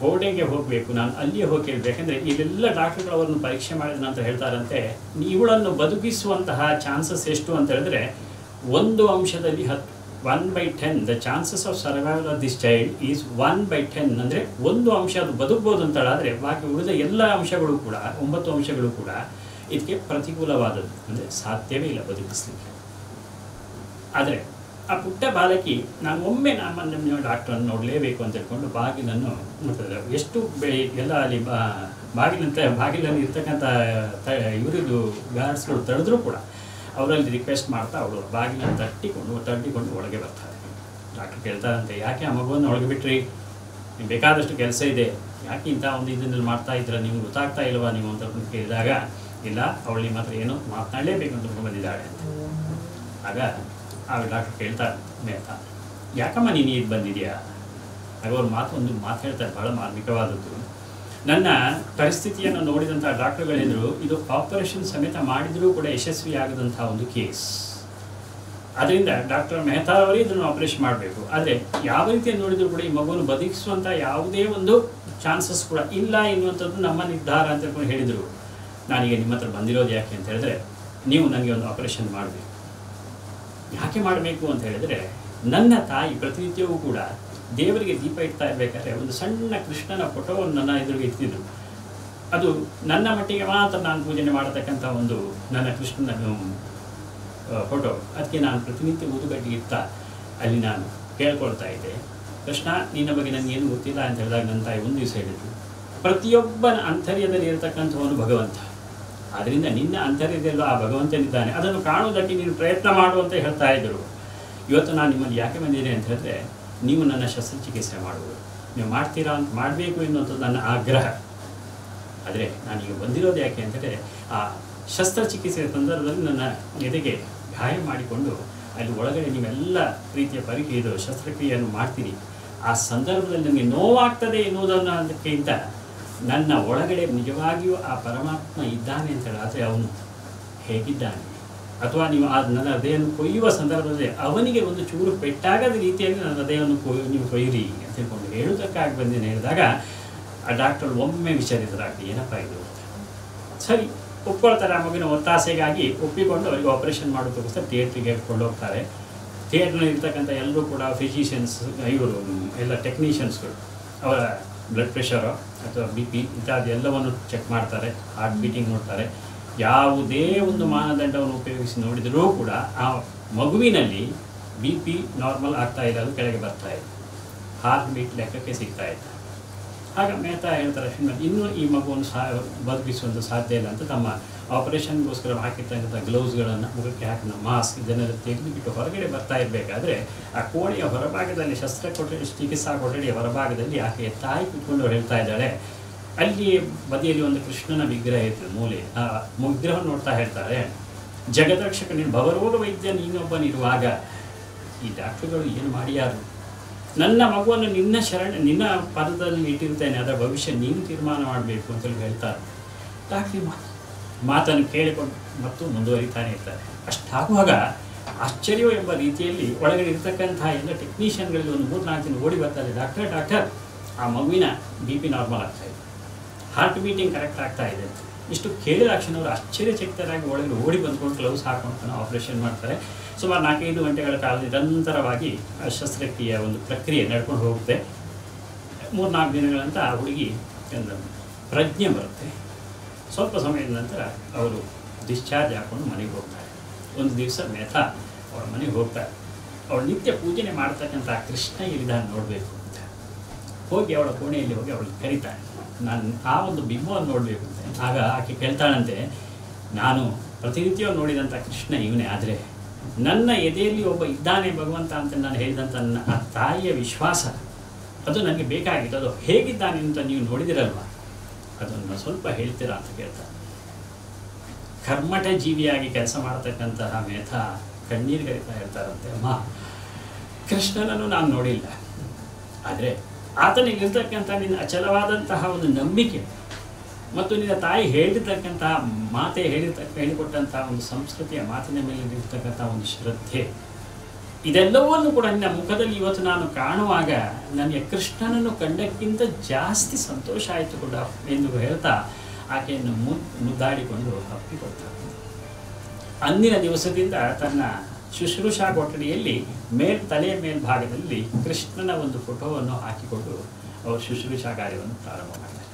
ಕೋಡೆಗೆ ಹೋಗಬೇಕು, ನಾನು ಅಲ್ಲಿಯೇ ಹೋಗಿ ಕೇಳಬೇಕಂದ್ರೆ ಇಲ್ಲೆಲ್ಲ ಡಾಕ್ಟರ್ಗಳು ಅವರನ್ನು ಪರೀಕ್ಷೆ ಮಾಡಿದ ನಂತರ ಹೇಳ್ತಾರಂತೆ, ಇವಳನ್ನು ಬದುಕಿಸುವಂತಹ ಚಾನ್ಸಸ್ ಎಷ್ಟು? ಅಂತ ಹೇಳಿದ್ರೆ ಒಂದು ಅಂಶದಲ್ಲಿ ಹತ್ತು one by ten the chances of survival of this child is one by ten ಅಂದರೆ ಒಂದು ಅಂಶ ಅದು ಬದುಕ್ಬೋದು ಅಂತೇಳಾದರೆ ಬಾಕಿ ಉಳಿದ ಎಲ್ಲ ಅಂಶಗಳು ಕೂಡ, ಒಂಬತ್ತು ಅಂಶಗಳು ಕೂಡ ಇದಕ್ಕೆ ಪ್ರತಿಕೂಲವಾದದ್ದು. ಅಂದರೆ ಸಾಧ್ಯವೇ ಇಲ್ಲ ಬದುಕಿಸ್ಲಿಕ್ಕೆ. ಆದರೆ ಆ ಪುಟ್ಟ ಬಾಲಕಿ, ನಾನು ಒಮ್ಮೆ ನಮ್ಮ ನಿಮ್ಮ ಡಾಕ್ಟ್ರನ್ನು ನೋಡಲೇಬೇಕು ಅಂತ ಹೇಳ್ಕೊಂಡು ಬಾಗಿಲನ್ನು ನೋಡ್ತಾರೆ ಎಷ್ಟು ಬೆ ಎಲ್ಲ ಅಲ್ಲಿ ಬಾ, ಬಾಗಿಲಂತ, ಬಾಗಿಲಲ್ಲಿ ಇರ್ತಕ್ಕಂಥ ತ ಇವರಿದು ಗಾರ್ಡ್ಸ್ಗಳು ತಡೆದ್ರೂ ಕೂಡ ಅವರಲ್ಲಿ ರಿಕ್ವೆಸ್ಟ್ ಮಾಡ್ತಾ ಅವಳು ಬಾಗಿಲನ್ನು ತಟ್ಟಿಕೊಂಡು ತಟ್ಟಿಕೊಂಡು ಒಳಗೆ ಬರ್ತಾರೆ. ಡಾಕ್ಟ್ರ್ ಕೇಳ್ತಾರಂತೆ? ಯಾಕೆ ಆ ಮಗುವನ್ನು ಒಳಗೆ ಬಿಟ್ರಿ? ನಿಮ್ಗೆ ಬೇಕಾದಷ್ಟು ಕೆಲಸ ಇದೆ. ಯಾಕೆ ಇಂಥ ಒಂದು ಇದನ್ನಲ್ಲಿ ಮಾಡ್ತಾ ಇದ್ದೀರ? ನಿಮ್ಗೆ ಗೊತ್ತಾಗ್ತಾ ಇಲ್ವಾ? ನೀವು ಅಂತ ಕೇಳಿದಾಗ, ಇಲ್ಲ, ಅವಳು ನಿಮ್ಮ ಹತ್ರ ಏನೋ ಮಾತನಾಡಲೇಬೇಕು ಅಂತ ಬಂದಿದ್ದಾಳೆ ಅಂತ. ಆಗ ಆ ಡಾಕ್ಟ್ರ್ ಕೇಳ್ತಾ ಮೇತ ಯಾಕಮ್ಮ ನೀನು ಇದು ಬಂದಿದೆಯಾ ಆಗ ಅವ್ರ ಮಾತು ಒಂದು ಮಾತು ಹೇಳ್ತಾರೆ ಭಾಳ ಮಾರ್ಮಿಕವಾದದ್ದು. ನನ್ನ ಪರಿಸ್ಥಿತಿಯನ್ನು ನೋಡಿದಂಥ ಡಾಕ್ಟರ್ಗಳಿದ್ರು, ಇದು ಆಪರೇಷನ್ ಸಮೇತ ಮಾಡಿದರೂ ಕೂಡ ಯಶಸ್ವಿಯಾಗದಂಥ ಒಂದು ಕೇಸ್ ಅದರಿಂದ ಡಾಕ್ಟರ್ ಮೆಹ್ತಾ ಅವರೇ ಇದನ್ನು ಆಪರೇಷನ್ ಮಾಡಬೇಕು. ಆದರೆ ಯಾವ ರೀತಿ ನೋಡಿದರೂ ಕೂಡ ಈ ಮಗುವನ್ನು ಬದುಕಿಸುವಂಥ ಯಾವುದೇ ಒಂದು ಚಾನ್ಸಸ್ ಕೂಡ ಇಲ್ಲ ಎನ್ನುವಂಥದ್ದು ನಮ್ಮ ನಿರ್ಧಾರ ಅಂತ ಹೇಳ್ಕೊಂಡು ಹೇಳಿದರು. ನಾನೀಗ ನಿಮ್ಮ ಹತ್ರ ಬಂದಿರೋದು ಯಾಕೆ ಅಂತ ಹೇಳಿದ್ರೆ, ನೀವು ನನಗೆ ಒಂದು ಆಪರೇಷನ್ ಮಾಡಬೇಕು. ಯಾಕೆ ಮಾಡಬೇಕು ಅಂತ ಹೇಳಿದರೆ, ನನ್ನ ತಾಯಿ ಪ್ರತಿನಿತ್ಯವೂ ಕೂಡ ದೇವರಿಗೆ ದೀಪ ಇಡ್ತಾ ಇರಬೇಕಾದ್ರೆ ಒಂದು ಸಣ್ಣ ಕೃಷ್ಣನ ಫೋಟೋವನ್ನು ನನ್ನ ಎದುರಿಗೆ ಇಟ್ಟಿದ್ರು ಅದು ನನ್ನ ಮಟ್ಟಿಗೆ ಮಾತ್ರ ನಾನು ಪೂಜನೆ ಮಾಡತಕ್ಕಂಥ ಒಂದು ನನ್ನ ಕೃಷ್ಣನ ಫೋಟೋ. ಅದಕ್ಕೆ ನಾನು ಪ್ರತಿನಿತ್ಯ ಊದುಗಡ್ಡಿ ಇರ್ತಾ ಅಲ್ಲಿ ನಾನು ಕೇಳ್ಕೊಳ್ತಾ ಇದ್ದೆ. ಕೃಷ್ಣ, ನಿನ್ನ ಬಗ್ಗೆ ನನಗೇನು ಗೊತ್ತಿಲ್ಲ ಅಂತ ಹೇಳಿದಾಗ ನನ್ನ ತಾಯಿ ಒಂದು ದಿವಸ ಹೇಳಿದ್ರು ಪ್ರತಿಯೊಬ್ಬನ ಅಂತರ್ಯದಲ್ಲಿ ಇರತಕ್ಕಂಥವನು ಭಗವಂತ. ಆದ್ದರಿಂದ ನಿನ್ನ ಅಂತರ್ಯದಲ್ಲೂ ಆ ಭಗವಂತನಿದ್ದಾನೆ. ಅದನ್ನು ಕಾಣುವುದಕ್ಕೆ ನೀನು ಪ್ರಯತ್ನ ಮಾಡು ಅಂತ ಹೇಳ್ತಾ ಇದ್ದರು. ಇವತ್ತು ನಾನು ನಿಮ್ಮಲ್ಲಿ ಯಾಕೆ ಬಂದಿದ್ದೀನಿ ಅಂತ ಹೇಳಿದ್ರೆ ನೀವು ನನ್ನ ಶಸ್ತ್ರಚಿಕಿತ್ಸೆ ಮಾಡುವುದು. ನೀವು ಮಾಡ್ತೀರಾ ಅಂತ ಮಾಡಬೇಕು ಎನ್ನುವಂಥದ್ದು ನನ್ನ ಆಗ್ರಹ. ಆದರೆ ನಾನೀಗ ಬಂದಿರೋದು ಯಾಕೆ ಅಂತಂದರೆ, ಆ ಶಸ್ತ್ರಚಿಕಿತ್ಸೆಯ ಸಂದರ್ಭದಲ್ಲಿ ನನ್ನ ಎದೆಗೆ ಗಾಯ ಮಾಡಿಕೊಂಡು ಅಲ್ಲಿ ಒಳಗಡೆ ನೀವೆಲ್ಲ ರೀತಿಯ ಪರೀಕ್ಷೆ ಇದು ಶಸ್ತ್ರಕ್ರಿಯೆಯನ್ನು ಮಾಡ್ತೀನಿ. ಆ ಸಂದರ್ಭದಲ್ಲಿ ನನಗೆ ನೋವಾಗ್ತದೆ ಎನ್ನುವುದನ್ನು ಅದಕ್ಕಿಂತ ನನ್ನ ಒಳಗಡೆ ನಿಜವಾಗಿಯೂ ಆ ಪರಮಾತ್ಮ ಇದ್ದಾನೆ ಅಂತ ಹೇಳಿದ್ರೆ ಅವನು ಹೇಗಿದ್ದಾನೆ? ಅಥವಾ ನೀವು ಆ ನನ್ನ ಹೃದಯವನ್ನು ಕೊಯ್ಯುವ ಸಂದರ್ಭದಲ್ಲಿ ಅವನಿಗೆ ಒಂದು ಚೂರು ಪೆಟ್ಟಾಗದ ರೀತಿಯಲ್ಲಿ ನನ್ನ ಹೃದಯವನ್ನು ಕೊಯ್ ನೀವು ಕೊಯ್ಯಿರಿ ಅಂತ ಹೇಳ್ಕೊಂಡು ಹೇಳುವುದಕ್ಕಾಗಿ ಬಂದೇನೆ ಹೇಳಿದಾಗ, ಆ ಡಾಕ್ಟರ್ ಒಮ್ಮೆ ವಿಚಾರಿತರಾಗ್ತದೆ ಏನಪ್ಪ ಇದು. ಸರಿ, ಒಪ್ಕೊಳ್ತಾರೆ ಆ ಮಗುವಿನ ಒತ್ತಾಸೆಗಾಗಿ ಒಪ್ಪಿಕೊಂಡು ಅವರಿಗೆ ಆಪರೇಷನ್ ಮಾಡೋದಕ್ಕೋಸ್ಕರ ಥಿಯೇಟ್ರಿಗೆ ಕೊಂಡು ಹೋಗ್ತಾರೆ ಥಿಯೇಟ್ರಲ್ಲಿ ಇರ್ತಕ್ಕಂಥ ಎಲ್ಲರೂ ಕೂಡ ಫಿಸಿಷಿಯನ್ಸ್ ಇವರು ಎಲ್ಲ ಟೆಕ್ನಿಷಿಯನ್ಸ್ಗಳು ಅವರ ಬ್ಲಡ್ ಪ್ರೆಷರು ಅಥವಾ ಬಿ ಪಿ ಇತ್ಯಾದಿ ಎಲ್ಲವನ್ನು ಚೆಕ್ ಮಾಡ್ತಾರೆ ಹಾರ್ಟ್ ಬೀಟಿಂಗ್ ನೋಡ್ತಾರೆ ಯಾವುದೇ ಒಂದು ಮಾನದಂಡವನ್ನು ಉಪಯೋಗಿಸಿ ನೋಡಿದರೂ ಕೂಡ ಆ ಮಗುವಿನಲ್ಲಿ ಬಿ ಪಿ ನಾರ್ಮಲ್ ಆಗ್ತಾ ಇಲ್ಲ ಅದು ಕೆಳಗೆ ಬರ್ತಾ ಇದೆ. ಹಾರ್ಟ್ ಬೀಟ್ ಲೆಕ್ಕಕ್ಕೆ ಸಿಗ್ತಾ ಇದೆ. ಆಗ ಮೆಹ್ತಾ ಹೇಳ್ತಾರೆ ಇನ್ನೂ ಈ ಮಗುವನ್ನು ಸಹ ಬದುಕಿಸುವಂಥ ಸಾಧ್ಯ ಇಲ್ಲ ಅಂತ ತಮ್ಮ ಆಪರೇಷನ್ಗೋಸ್ಕರ ಹಾಕಿರ್ತಕ್ಕಂಥ ಗ್ಲೌಸ್ಗಳನ್ನು ಮುಖಕ್ಕೆ ಹಾಕಿದ ಮಾಸ್ಕ್ ಇದನ್ನೆಲ್ಲ ತೆಗೆದುಬಿಟ್ಟು ಹೊರಗಡೆ ಬರ್ತಾ ಇರಬೇಕಾದ್ರೆ ಆ ಕೋಣೆಯ ಹೊರಭಾಗದಲ್ಲಿ ಶಸ್ತ್ರ ಕೊಠಡಿ ಚಿಕಿತ್ಸಾ ಕೊಠಡಿಯ ಹೊರಭಾಗದಲ್ಲಿ ಆಕೆಯ ತಾಯಿ ಕುತ್ಕೊಂಡು ಅವ್ರು ಹೇಳ್ತಾ ಇದ್ದಾಳೆ ಅಲ್ಲಿ ಬದಿಯಲ್ಲಿ ಒಂದು ಕೃಷ್ಣನ ವಿಗ್ರಹ ಇತ್ತು, ಮೂಲೆ. ಆ ವಿಗ್ರಹ ನೋಡ್ತಾ ಹೇಳ್ತಾರೆ ಜಗದಕ್ಷಕ ನೀನು ಭವರೋಗ ವೈದ್ಯ ನೀನೊಬ್ಬನಿರುವಾಗ ಈ ಡಾಕ್ಟರ್ಗಳು ಏನು ಮಾಡಿಯಾರು ನನ್ನ ಮಗುವನ್ನು ನಿನ್ನ ಶರಣ, ನಿನ್ನ ಪದದಲ್ಲಿ ಇಟ್ಟಿರ್ತೇನೆ ಅದರ ಭವಿಷ್ಯ ನೀನು ತೀರ್ಮಾನ ಮಾಡಬೇಕು ಅಂತೇಳಿ ಹೇಳ್ತಾರೆ. ಡಾಕ್ಟ್ರಿ ಮಾತನ್ನು ಕೇಳಿಕೊಂಡು ಮತ್ತು ಮುಂದುವರಿತಾನೆ ಇರ್ತಾರೆ. ಅಷ್ಟಾಗುವಾಗ ಆಶ್ಚರ್ಯ ಎಂಬ ರೀತಿಯಲ್ಲಿ ಒಳಗೆ ಇರ್ತಕ್ಕಂತಹ ಎಲ್ಲ ಟೆಕ್ನಿಷಿಯನ್ಗಳಲ್ಲಿ ಒಂದು ಮೂರು ನಾಲ್ಕು ದಿನ ಓಡಿ ಬರ್ತಾರೆ. ಡಾಕ್ಟರ್ ಡಾಕ್ಟರ್, ಆ ಮಗುವಿನ ಬಿ ಪಿ ನಾರ್ಮಲ್ ಆಗ್ತಾ ಇದೆ. ಹಾರ್ಟ್ ಬೀಟಿಂಗ್ ಕರೆಕ್ಟ್ ಆಗ್ತಾ ಇದೆ. ಇಷ್ಟು ಕೇಳಿದ ತಕ್ಷಣ ಅವರು ಆಶ್ಚರ್ಯಚಕಿತರಾಗಿ ಒಳಗೆ ಓಡಿ ಬಂದ್ಕೊಂಡು ಗ್ಲೌಸ್ ಹಾಕೊಂಡು ಆಪರೇಷನ್ ಮಾಡ್ತಾರೆ. ಸುಮಾರು ನಾಲ್ಕೈದು ಗಂಟೆಗಳ ಕಾಲ ನಿರಂತರವಾಗಿ ಶಸ್ತ್ರಕ್ರಿಯೆಯ ಒಂದು ಪ್ರಕ್ರಿಯೆ ನಡ್ಕೊಂಡು ಹೋಗುತ್ತೆ. ಮೂರು ನಾಲ್ಕು ದಿನಗಳಂತ ಆ ಹುಡುಗಿ ಒಂದು ಪ್ರಜ್ಞೆ ಬರುತ್ತೆ. ಸ್ವಲ್ಪ ಸಮಯದ ನಂತರ ಅವರು ಡಿಸ್ಚಾರ್ಜ್ ಹಾಕ್ಕೊಂಡು ಮನೆಗೆ ಹೋಗ್ತಾರೆ. ಒಂದು ದಿವಸ ಮೆಥಾ ಅವಳ ಮನೆಗೆ ಹೋಗ್ತಾರೆ. ಅವಳು ನಿತ್ಯ ಪೂಜನೆ ಮಾಡ್ತಕ್ಕಂಥ ಕೃಷ್ಣ ಇರಿದಾನ ನೋಡಬೇಕು ಅಂತ. ಹೋಗಿ ಅವಳ ಕೋಣೆಯಲ್ಲಿ ಹೋಗಿ ಅವಳು ಕರೀತಾಳೆ. ನಾನು ಆ ಒಂದು ಬಿಂಬವನ್ನು ನೋಡಬೇಕು ಅಂತ ಆಗ ಆಕೆ ಕೇಳ್ತಾಳಂತೆ, ನಾನು ಪ್ರತಿನಿತ್ಯ ನೋಡಿದಂಥ ಕೃಷ್ಣ ಇವನೇ, ಆದರೆ ನನ್ನ ಎದೆಯಲ್ಲಿ ಒಬ್ಬ ಇದ್ದಾನೆ ಭಗವಂತ ಅಂತ ನಾನು ಹೇಳಿದಂಥ ನನ್ನ ಆ ತಾಯಿಯ ವಿಶ್ವಾಸ, ಅದು ನನಗೆ ಬೇಕಾಗಿತ್ತು. ಅದು ಹೇಗಿದ್ದಾನೆ ಅಂತ ನೀವು ನೋಡಿದಿರಲ್ವ? ಅದನ್ನು ಸ್ವಲ್ಪ ಹೇಳ್ತೀರಾ ಅಂತ ಕೇಳ್ತಾರೆ ಕರ್ಮಠ ಜೀವಿಯಾಗಿ ಕೆಲಸ ಮಾಡತಕ್ಕಂತಹ ಮೇಧ ಕಣ್ಣೀರು ಕರಿತಾ ಇರ್ತಾರಂತೆ. ಅಮ್ಮ, ಕೃಷ್ಣನನ್ನು ನಾನು ನೋಡಿಲ್ಲ. ಆದರೆ ಆತನಿಗಿರ್ತಕ್ಕಂಥ ನಿನ್ನ ಅಚಲವಾದಂತಹ ಒಂದು ನಂಬಿಕೆ ಮತ್ತು ನಿನ್ನ ತಾಯಿ ಹೇಳಿರ್ತಕ್ಕಂತಹ ಮಾತೆ ಹೇಳಿರ್ತಕ್ಕ ಹೇಳಿಕೊಟ್ಟಂತಹ ಒಂದು ಸಂಸ್ಕೃತಿಯ ಮಾತಿನ ಮೇಲೆ ಇರ್ತಕ್ಕಂಥ ಒಂದು ಶ್ರದ್ಧೆ. ಇದೆಲ್ಲವನ್ನು ಕೂಡ ನಿನ್ನ ಮುಖದಲ್ಲಿ ಇವತ್ತು ನಾನು ಕಾಣುವಾಗ ನನಗೆ ಕೃಷ್ಣನನ್ನು ಕಂಡಕ್ಕಿಂತ ಜಾಸ್ತಿ ಸಂತೋಷ ಆಯಿತು ಕೂಡ ಎಂದು ಹೇಳ್ತಾ ಆಕೆಯನ್ನು ಮುದ್ದಾಡಿಕೊಂಡು ಅಪ್ಪಿಕೊಡ್ತಾನೆ ಅಂದಿನ ದಿವಸದಿಂದ ತನ್ನ ಶುಶ್ರೂಷಾ ಕೊಠಡಿಯಲ್ಲಿ ಮೇಲ್ ತಲೆಯ ಮೇಲ್ಭಾಗದಲ್ಲಿ ಕೃಷ್ಣನ ಒಂದು ಫೋಟೋವನ್ನು ಹಾಕಿಕೊಂಡು ಅವರು ಶುಶ್ರೂಷಾ ಕಾರ್ಯವನ್ನು ಪ್ರಾರಂಭ ಮಾಡ್ತಾರೆ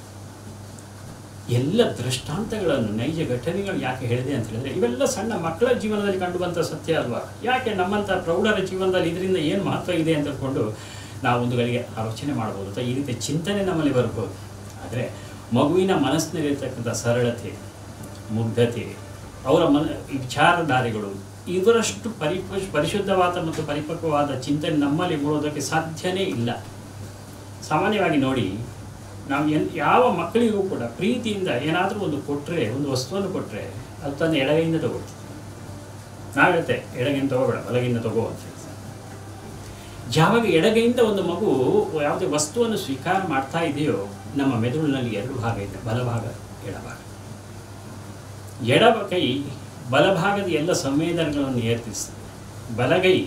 ಎಲ್ಲ ದೃಷ್ಟಾಂತಗಳನ್ನು, ನೈಜ ಘಟನೆಗಳು ಯಾಕೆ ಹೇಳಿದೆ ಅಂತ ಹೇಳಿದ್ರೆ, ಇವೆಲ್ಲ ಸಣ್ಣ ಮಕ್ಕಳ ಜೀವನದಲ್ಲಿ ಕಂಡುಬಂತ ಸತ್ಯ ಅಲ್ವಾ? ಯಾಕೆ ನಮ್ಮಂಥ ಪ್ರೌಢರ ಜೀವನದಲ್ಲಿ ಇದರಿಂದ ಏನು ಮಹತ್ವ ಇದೆ ಅಂತ ಅಂದ್ಕೊಂಡು ನಾವು ಒಂದು ಗಳಿಗೆ ಆಲೋಚನೆ ಮಾಡ್ಬೋದು ಅಥವಾ ಈ ರೀತಿ ಚಿಂತನೆ ನಮ್ಮಲ್ಲಿ ಬರ್ಬೋದು ಆದರೆ ಮಗುವಿನ ಮನಸ್ಸಿನಲ್ಲಿರ್ತಕ್ಕಂಥ ಸರಳತೆ, ಮುಗ್ಧತೆ, ಅವರ ಮನ ವಿಚಾರಧಾರೆಗಳು ಇವರಷ್ಟು ಪರಿಪ ಪರಿಶುದ್ಧವಾದ ಮತ್ತು ಪರಿಪಕ್ವವಾದ ಚಿಂತನೆ ನಮ್ಮಲ್ಲಿ ಮೂಡೋದಕ್ಕೆ ಸಾಧ್ಯನೇ ಇಲ್ಲ. ಸಾಮಾನ್ಯವಾಗಿ ನೋಡಿ, ನಾವು ಎನ್, ಯಾವ ಮಕ್ಕಳಿಗೂ ಕೂಡ ಪ್ರೀತಿಯಿಂದ ಏನಾದರೂ ಒಂದು ಕೊಟ್ಟರೆ ಒಂದು ವಸ್ತುವನ್ನು ಕೊಟ್ಟರೆ ಅದು ತನ್ನ ಎಡಗೈಯಿಂದ ತಗೊಳ್ತೀವಿ ನಾವು ಹೇಳ್ತೆ, ಎಡಗೈಯಿಂದ ತಗೋಬೇಡ ಬಲಗಿಂದ ತಗೋ ಅಂತ. ಯಾವಾಗ ಎಡಗೈಯಿಂದ ಒಂದು ಮಗು ಯಾವುದೇ ವಸ್ತುವನ್ನು ಸ್ವೀಕಾರ ಮಾಡ್ತಾ ಇದೆಯೋ, ನಮ್ಮ ಮೆದುಳಿನಲ್ಲಿ ಎರಡು ಭಾಗ ಇದೆ, ಬಲಭಾಗ, ಎಡಭಾಗ. ಎಡ ಕೈ ಬಲಭಾಗದ ಎಲ್ಲ ಸಂವೇದನೆಗಳನ್ನು ನಿಯಂತ್ರಿಸ್ತದೆ. ಬಲಗೈ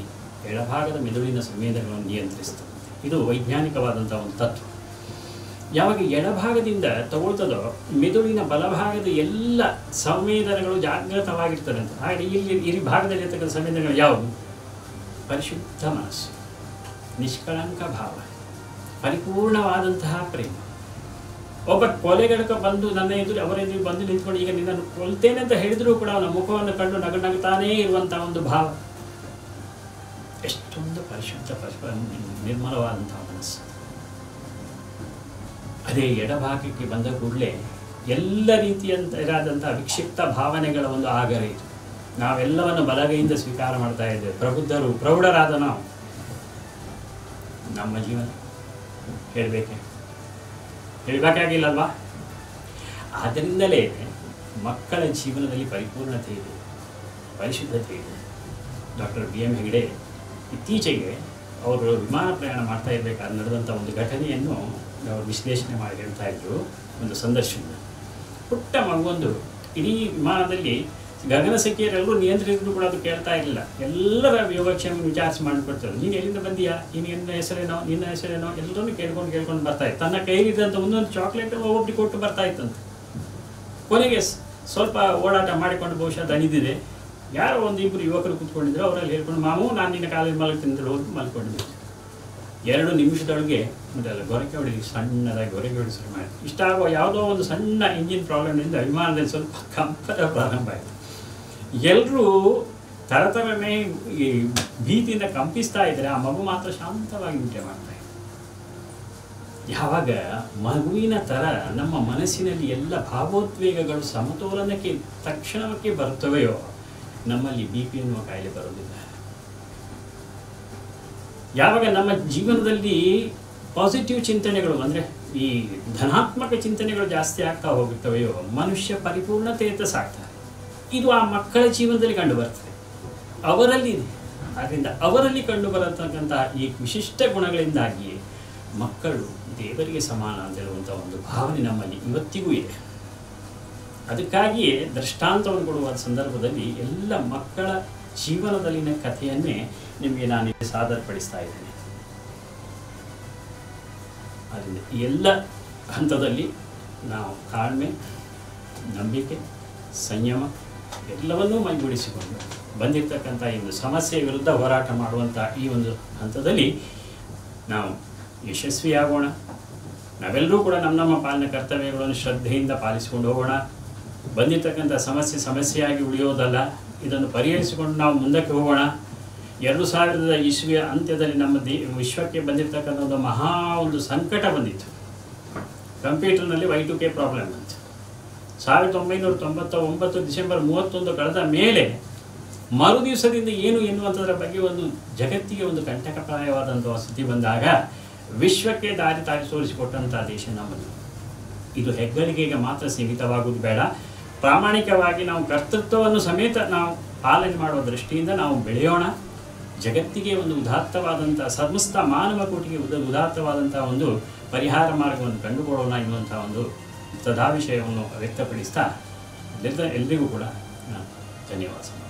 ಎಡಭಾಗದ ಮೆದುಳಿನ ಸಂವೇದನೆಗಳನ್ನು ನಿಯಂತ್ರಿಸ್ತದೆ. ಇದು ವೈಜ್ಞಾನಿಕವಾದಂಥ ಒಂದು ತತ್ವ. ಯಾವಾಗ ಎಡಭಾಗದಿಂದ ತಗೊಳ್ತದೋ, ಮೆದುಳಿನ ಬಲಭಾಗದ ಎಲ್ಲ ಸಂವೇದನೆಗಳು ಜಾಗೃತವಾಗಿರ್ತದೆ ಅಂತ. ಹಾಗೆ ಇಲ್ಲಿ ಈ ಭಾಗದಲ್ಲಿ ಇರ್ತಕ್ಕಂಥ ಸಂವೇದನೆಗಳು ಯಾವುವು? ಪರಿಶುದ್ಧ ಮನಸ್ಸು, ನಿಷ್ಕಳಂಕ ಭಾವ, ಪರಿಪೂರ್ಣವಾದಂತಹ ಪ್ರೇಮ. ಒಬ್ಬ ಕೊಲೆಗಡಕ ಬಂದು ನನ್ನ ಎದುರು, ಅವರ ಎದುರು ಬಂದು ನಿಂತ್ಕೊಂಡು ಈಗ ನಿನ್ನನ್ನು ಕೊಲ್ತೇನೆ ಅಂತ ಹೇಳಿದರೂ ಕೂಡ ಅವನ ಮುಖವನ್ನು ಕಂಡು ನಗ ನಗುತ್ತಾನೇ ಇರುವಂತಹ ಒಂದು ಭಾವ. ಎಷ್ಟೊಂದು ಪರಿಶುದ್ಧ ಪರಿಶ ನಿರ್ಮಲವಾದಂತಹ ಮನಸ್ಸು. ಅದೇ ಎಡಭಾಗಕ್ಕೆ ಬಂದ ಕೂಡಲೇ ಎಲ್ಲ ರೀತಿಯಂತ ಇರಾದಂಥ ವಿಕ್ಷಿಪ್ತ ಭಾವನೆಗಳ ಒಂದು ಆಗರ ಇದು. ನಾವೆಲ್ಲವನ್ನು ಬಲಗೈಯಿಂದ ಸ್ವೀಕಾರ ಮಾಡ್ತಾ ಇದ್ದೇವೆ. ಪ್ರಬುದ್ಧರು, ಪ್ರೌಢರಾದ ನಾವು. ನಮ್ಮ ಜೀವನ ಹೇಳಬೇಕೆ? ಹೇಳಬೇಕಾಗಿಲ್ಲಲ್ವಾ ಆದ್ದರಿಂದಲೇ ಮಕ್ಕಳ ಜೀವನದಲ್ಲಿ ಪರಿಪೂರ್ಣತೆ ಇದೆ, ಪರಿಶುದ್ಧತೆ ಇದೆ. ಡಾಕ್ಟರ್ ಬಿ ಎಂ ಹೆಗಡೆ ಇತ್ತೀಚೆಗೆ ಅವರು ವಿಮಾನ ಪ್ರಯಾಣ ಮಾಡ್ತಾ ಇರಬೇಕಾದ್ರೆ ನಡೆದಂಥ ಒಂದು ಘಟನೆಯನ್ನು ಅವರು ವಿಶ್ಲೇಷಣೆ ಮಾಡಿ ಹೇಳ್ತಾ ಇದ್ದರು ಒಂದು ಸಂದರ್ಶನ. ಪುಟ್ಟ ಮಗುವೊಂದು, ಇಡೀ ವಿಮಾನದಲ್ಲಿ ಗಗನಸಖಿಯರೆಲ್ಲರೂ ನಿಯಂತ್ರಿಸಿದ್ರು ಕೂಡ ಅದು ಕೇಳ್ತಾ ಇರಲಿಲ್ಲ. ಎಲ್ಲರ ಯೋಗಕ್ಷೇಮ ವಿಚಾರಿಸಿ ಮಾಡಿಕೊಡ್ತಾರೆ ನೀನು ಎಲ್ಲಿಂದ ಬಂದಿಯಾ? ನೀನು ನಿನ್ನ ಹೆಸರೇನೋ ನಿನ್ನ ಹೆಸರೇನೋ ಎಲ್ಲರೂ ಕೇಳ್ಕೊಂಡು ಕೇಳ್ಕೊಂಡು ಬರ್ತಾ ಇತ್ತು. ತನ್ನ ಕೈಲಿದ್ದಂಥ ಒಂದೊಂದು ಚಾಕ್ಲೇಟ್ ಒಬ್ಬೊಬ್ಬರಿಗೆ ಕೊಟ್ಟು ಬರ್ತಾ ಇತ್ತಂತೆ. ಕೊನೆಗೆ ಸ್ವಲ್ಪ ಓಡಾಟ ಮಾಡಿಕೊಂಡು ಬಹುಶಃ ದಣಿದಿದೆ. ಯಾರೋ ಒಂದು ಇಬ್ಬರು ಯುವಕರು ಕೂತ್ಕೊಂಡಿದ್ರು. ಅವರಲ್ಲಿ ಹೇಳ್ಕೊಂಡು, ಮಾಮೂ, ನಾನು ನಿನ್ನ ಕಾಲೇಜ್ ಮಲಗ್ತೀನಿ. ಅಂತ ಹೋಗಿ ಮಲ್ಕೊಂಡಿದ್ದೆ. ಎರಡು ನಿಮಿಷದೊಳಗೆ ಅದೆಲ್ಲ ಗೊರಕೆ ಹೊಡಿಲಿ, ಸಣ್ಣದಾಗಿ ಗೊರಕೆ ಹೊಡಿ ಮಾಡಿ ಇಷ್ಟ ಆಗುವ ಯಾವುದೋ ಒಂದು ಸಣ್ಣ ಇಂಜಿನ್ ಪ್ರಾಬ್ಲಮ್ನಿಂದ ವಿಮಾನದಲ್ಲಿ ಸ್ವಲ್ಪ ಕಂಪದ ಪ್ರಾರಂಭ ಆಯಿತು. ಎಲ್ಲರೂ ತರತರನೇ ಈ ಭೀತಿಯಿಂದ ಕಂಪಿಸ್ತಾ ಇದ್ರೆ ಆ ಮಗು ಮಾತ್ರ ಶಾಂತವಾಗಿ ಊಟ ಮಾಡ್ತಾ ಇದೆ ಯಾವಾಗ ಮಗುವಿನ ಥರ ನಮ್ಮ ಮನಸ್ಸಿನಲ್ಲಿ ಎಲ್ಲ ಭಾವೋದ್ವೇಗಗಳು ಸಮತೋಲನಕ್ಕೆ ತಕ್ಷಣಕ್ಕೆ ಬರ್ತವೆಯೋ ನಮ್ಮಲ್ಲಿ ಬಿ ಪಿ ಎನ್ನುವ ಕಾಯಿಲೆ ಬರೋದಿಲ್ಲ ಯಾವಾಗ ನಮ್ಮ ಜೀವನದಲ್ಲಿ ಪಾಸಿಟಿವ್ ಚಿಂತನೆಗಳು, ಅಂದರೆ ಈ ಧನಾತ್ಮಕ ಚಿಂತನೆಗಳು ಜಾಸ್ತಿ ಆಗ್ತಾ ಹೋಗುತ್ತವೆಯೋ, ಮನುಷ್ಯ ಪರಿಪೂರ್ಣತೆಯತ್ತ ಸಾಕ್ತಾರೆ ಇದು ಆ ಮಕ್ಕಳ ಜೀವನದಲ್ಲಿ ಕಂಡು ಬರ್ತದೆ. ಅವರಲ್ಲಿ ಇದೆ. ಅವರಲ್ಲಿ ಕಂಡು ಬರತಕ್ಕಂತಹ ಈ ವಿಶಿಷ್ಟ ಗುಣಗಳಿಂದಾಗಿಯೇ ಮಕ್ಕಳು ದೇವರಿಗೆ ಸಮಾನ ಅಂತ ಹೇಳುವಂಥ ಒಂದು ಭಾವನೆ ನಮ್ಮಲ್ಲಿ ಇವತ್ತಿಗೂ ಇದೆ. ಅದಕ್ಕಾಗಿಯೇ ದೃಷ್ಟಾಂತವನ್ನು ಕೊಡುವ ಸಂದರ್ಭದಲ್ಲಿ ಎಲ್ಲ ಮಕ್ಕಳ ಜೀವನದಲ್ಲಿನ ಕಥೆಯನ್ನೇ ನಿಮಗೆ ನಾನು ಸಾದರಪಡಿಸ್ತಾ ಇದ್ದೇನೆ. ಅದರಿಂದ ಎಲ್ಲ ಹಂತದಲ್ಲಿ ನಾವು ತಾಳ್ಮೆ, ನಂಬಿಕೆ, ಸಂಯಮ ಎಲ್ಲವನ್ನೂ ಮೈಗೂಡಿಸಿಕೊಂಡು ಬಂದಿರತಕ್ಕಂಥ ಈ ಒಂದು ಸಮಸ್ಯೆ ವಿರುದ್ಧ ಹೋರಾಟ ಮಾಡುವಂಥ ಈ ಒಂದು ಹಂತದಲ್ಲಿ ನಾವು ಯಶಸ್ವಿಯಾಗೋಣ. ನಾವೆಲ್ಲರೂ ಕೂಡ ನಮ್ಮ ನಮ್ಮ ಪಾಲನೆ ಕರ್ತವ್ಯಗಳನ್ನು ಶ್ರದ್ಧೆಯಿಂದ ಪಾಲಿಸಿಕೊಂಡು ಹೋಗೋಣ. ಬಂದಿರತಕ್ಕಂಥ ಸಮಸ್ಯೆ ಸಮಸ್ಯೆಯಾಗಿ ಉಳಿಯೋದಲ್ಲ, ಇದನ್ನು ಪರಿಹರಿಸಿಕೊಂಡು ನಾವು ಮುಂದಕ್ಕೆ ಹೋಗೋಣ. ಎರಡು ಸಾವಿರದ ಇಸ್ವಿಯ ಅಂತ್ಯದಲ್ಲಿ ನಮ್ಮ ದೇ, ವಿಶ್ವಕ್ಕೆ ಬಂದಿರತಕ್ಕಂಥ ಒಂದು ಮಹಾ ಒಂದು ಸಂಕಟ ಬಂದಿತ್ತು. ಕಂಪ್ಯೂಟರ್ನಲ್ಲಿ ವೈ ಟು ಕೆ ಪ್ರಾಬ್ಲಮ್ ಸಾವಿರದ ಒಂಬೈನೂರ ತೊಂಬತ್ತ ಒಂಬತ್ತು ಡಿಸೆಂಬರ್ ಮೂವತ್ತೊಂದು ಕಳೆದ ಮೇಲೆ ಮರು ದಿವಸದಿಂದ ಏನು ಎನ್ನುವಂಥದ್ರ ಬಗ್ಗೆ ಒಂದು ಜಗತ್ತಿಗೆ ಒಂದು ಕಂಟಕಪ್ರಾಯವಾದಂಥ ಸ್ಥಿತಿ ಬಂದಾಗ ವಿಶ್ವಕ್ಕೆ ದಾರಿ ತಾರಿ ತೋರಿಸಿಕೊಟ್ಟಂಥ ದೇಶ ನಮ್ಮದು. ಇದು ಹೆಗ್ಗಳಿಕೆಗೆ ಮಾತ್ರ ಸೀಮಿತವಾಗುವುದು ಬೇಡ. ಪ್ರಾಮಾಣಿಕವಾಗಿ ನಾವು ಕರ್ತೃತ್ವವನ್ನು ಸಮೇತ ನಾವು ಪಾಲನೆ ಮಾಡುವ ದೃಷ್ಟಿಯಿಂದ ನಾವು ಬೆಳೆಯೋಣ. ಜಗತ್ತಿಗೆ ಒಂದು ಉದಾತ್ತವಾದಂಥ, ಸಮಸ್ತ ಮಾನವ ಕೋಟಿಗೆ ಉದ, ಉದಾತ್ತವಾದಂಥ ಒಂದು ಪರಿಹಾರ ಮಾರ್ಗವನ್ನು ಕಂಡುಕೊಳ್ಳೋಣ ಎನ್ನುವಂಥ ಒಂದು ಸದಾ ವಿಷಯವನ್ನು ವ್ಯಕ್ತಪಡಿಸ್ತಾ ಎಲ್ಲರಿಗೂ ಕೂಡ ನಾನು ಧನ್ಯವಾದ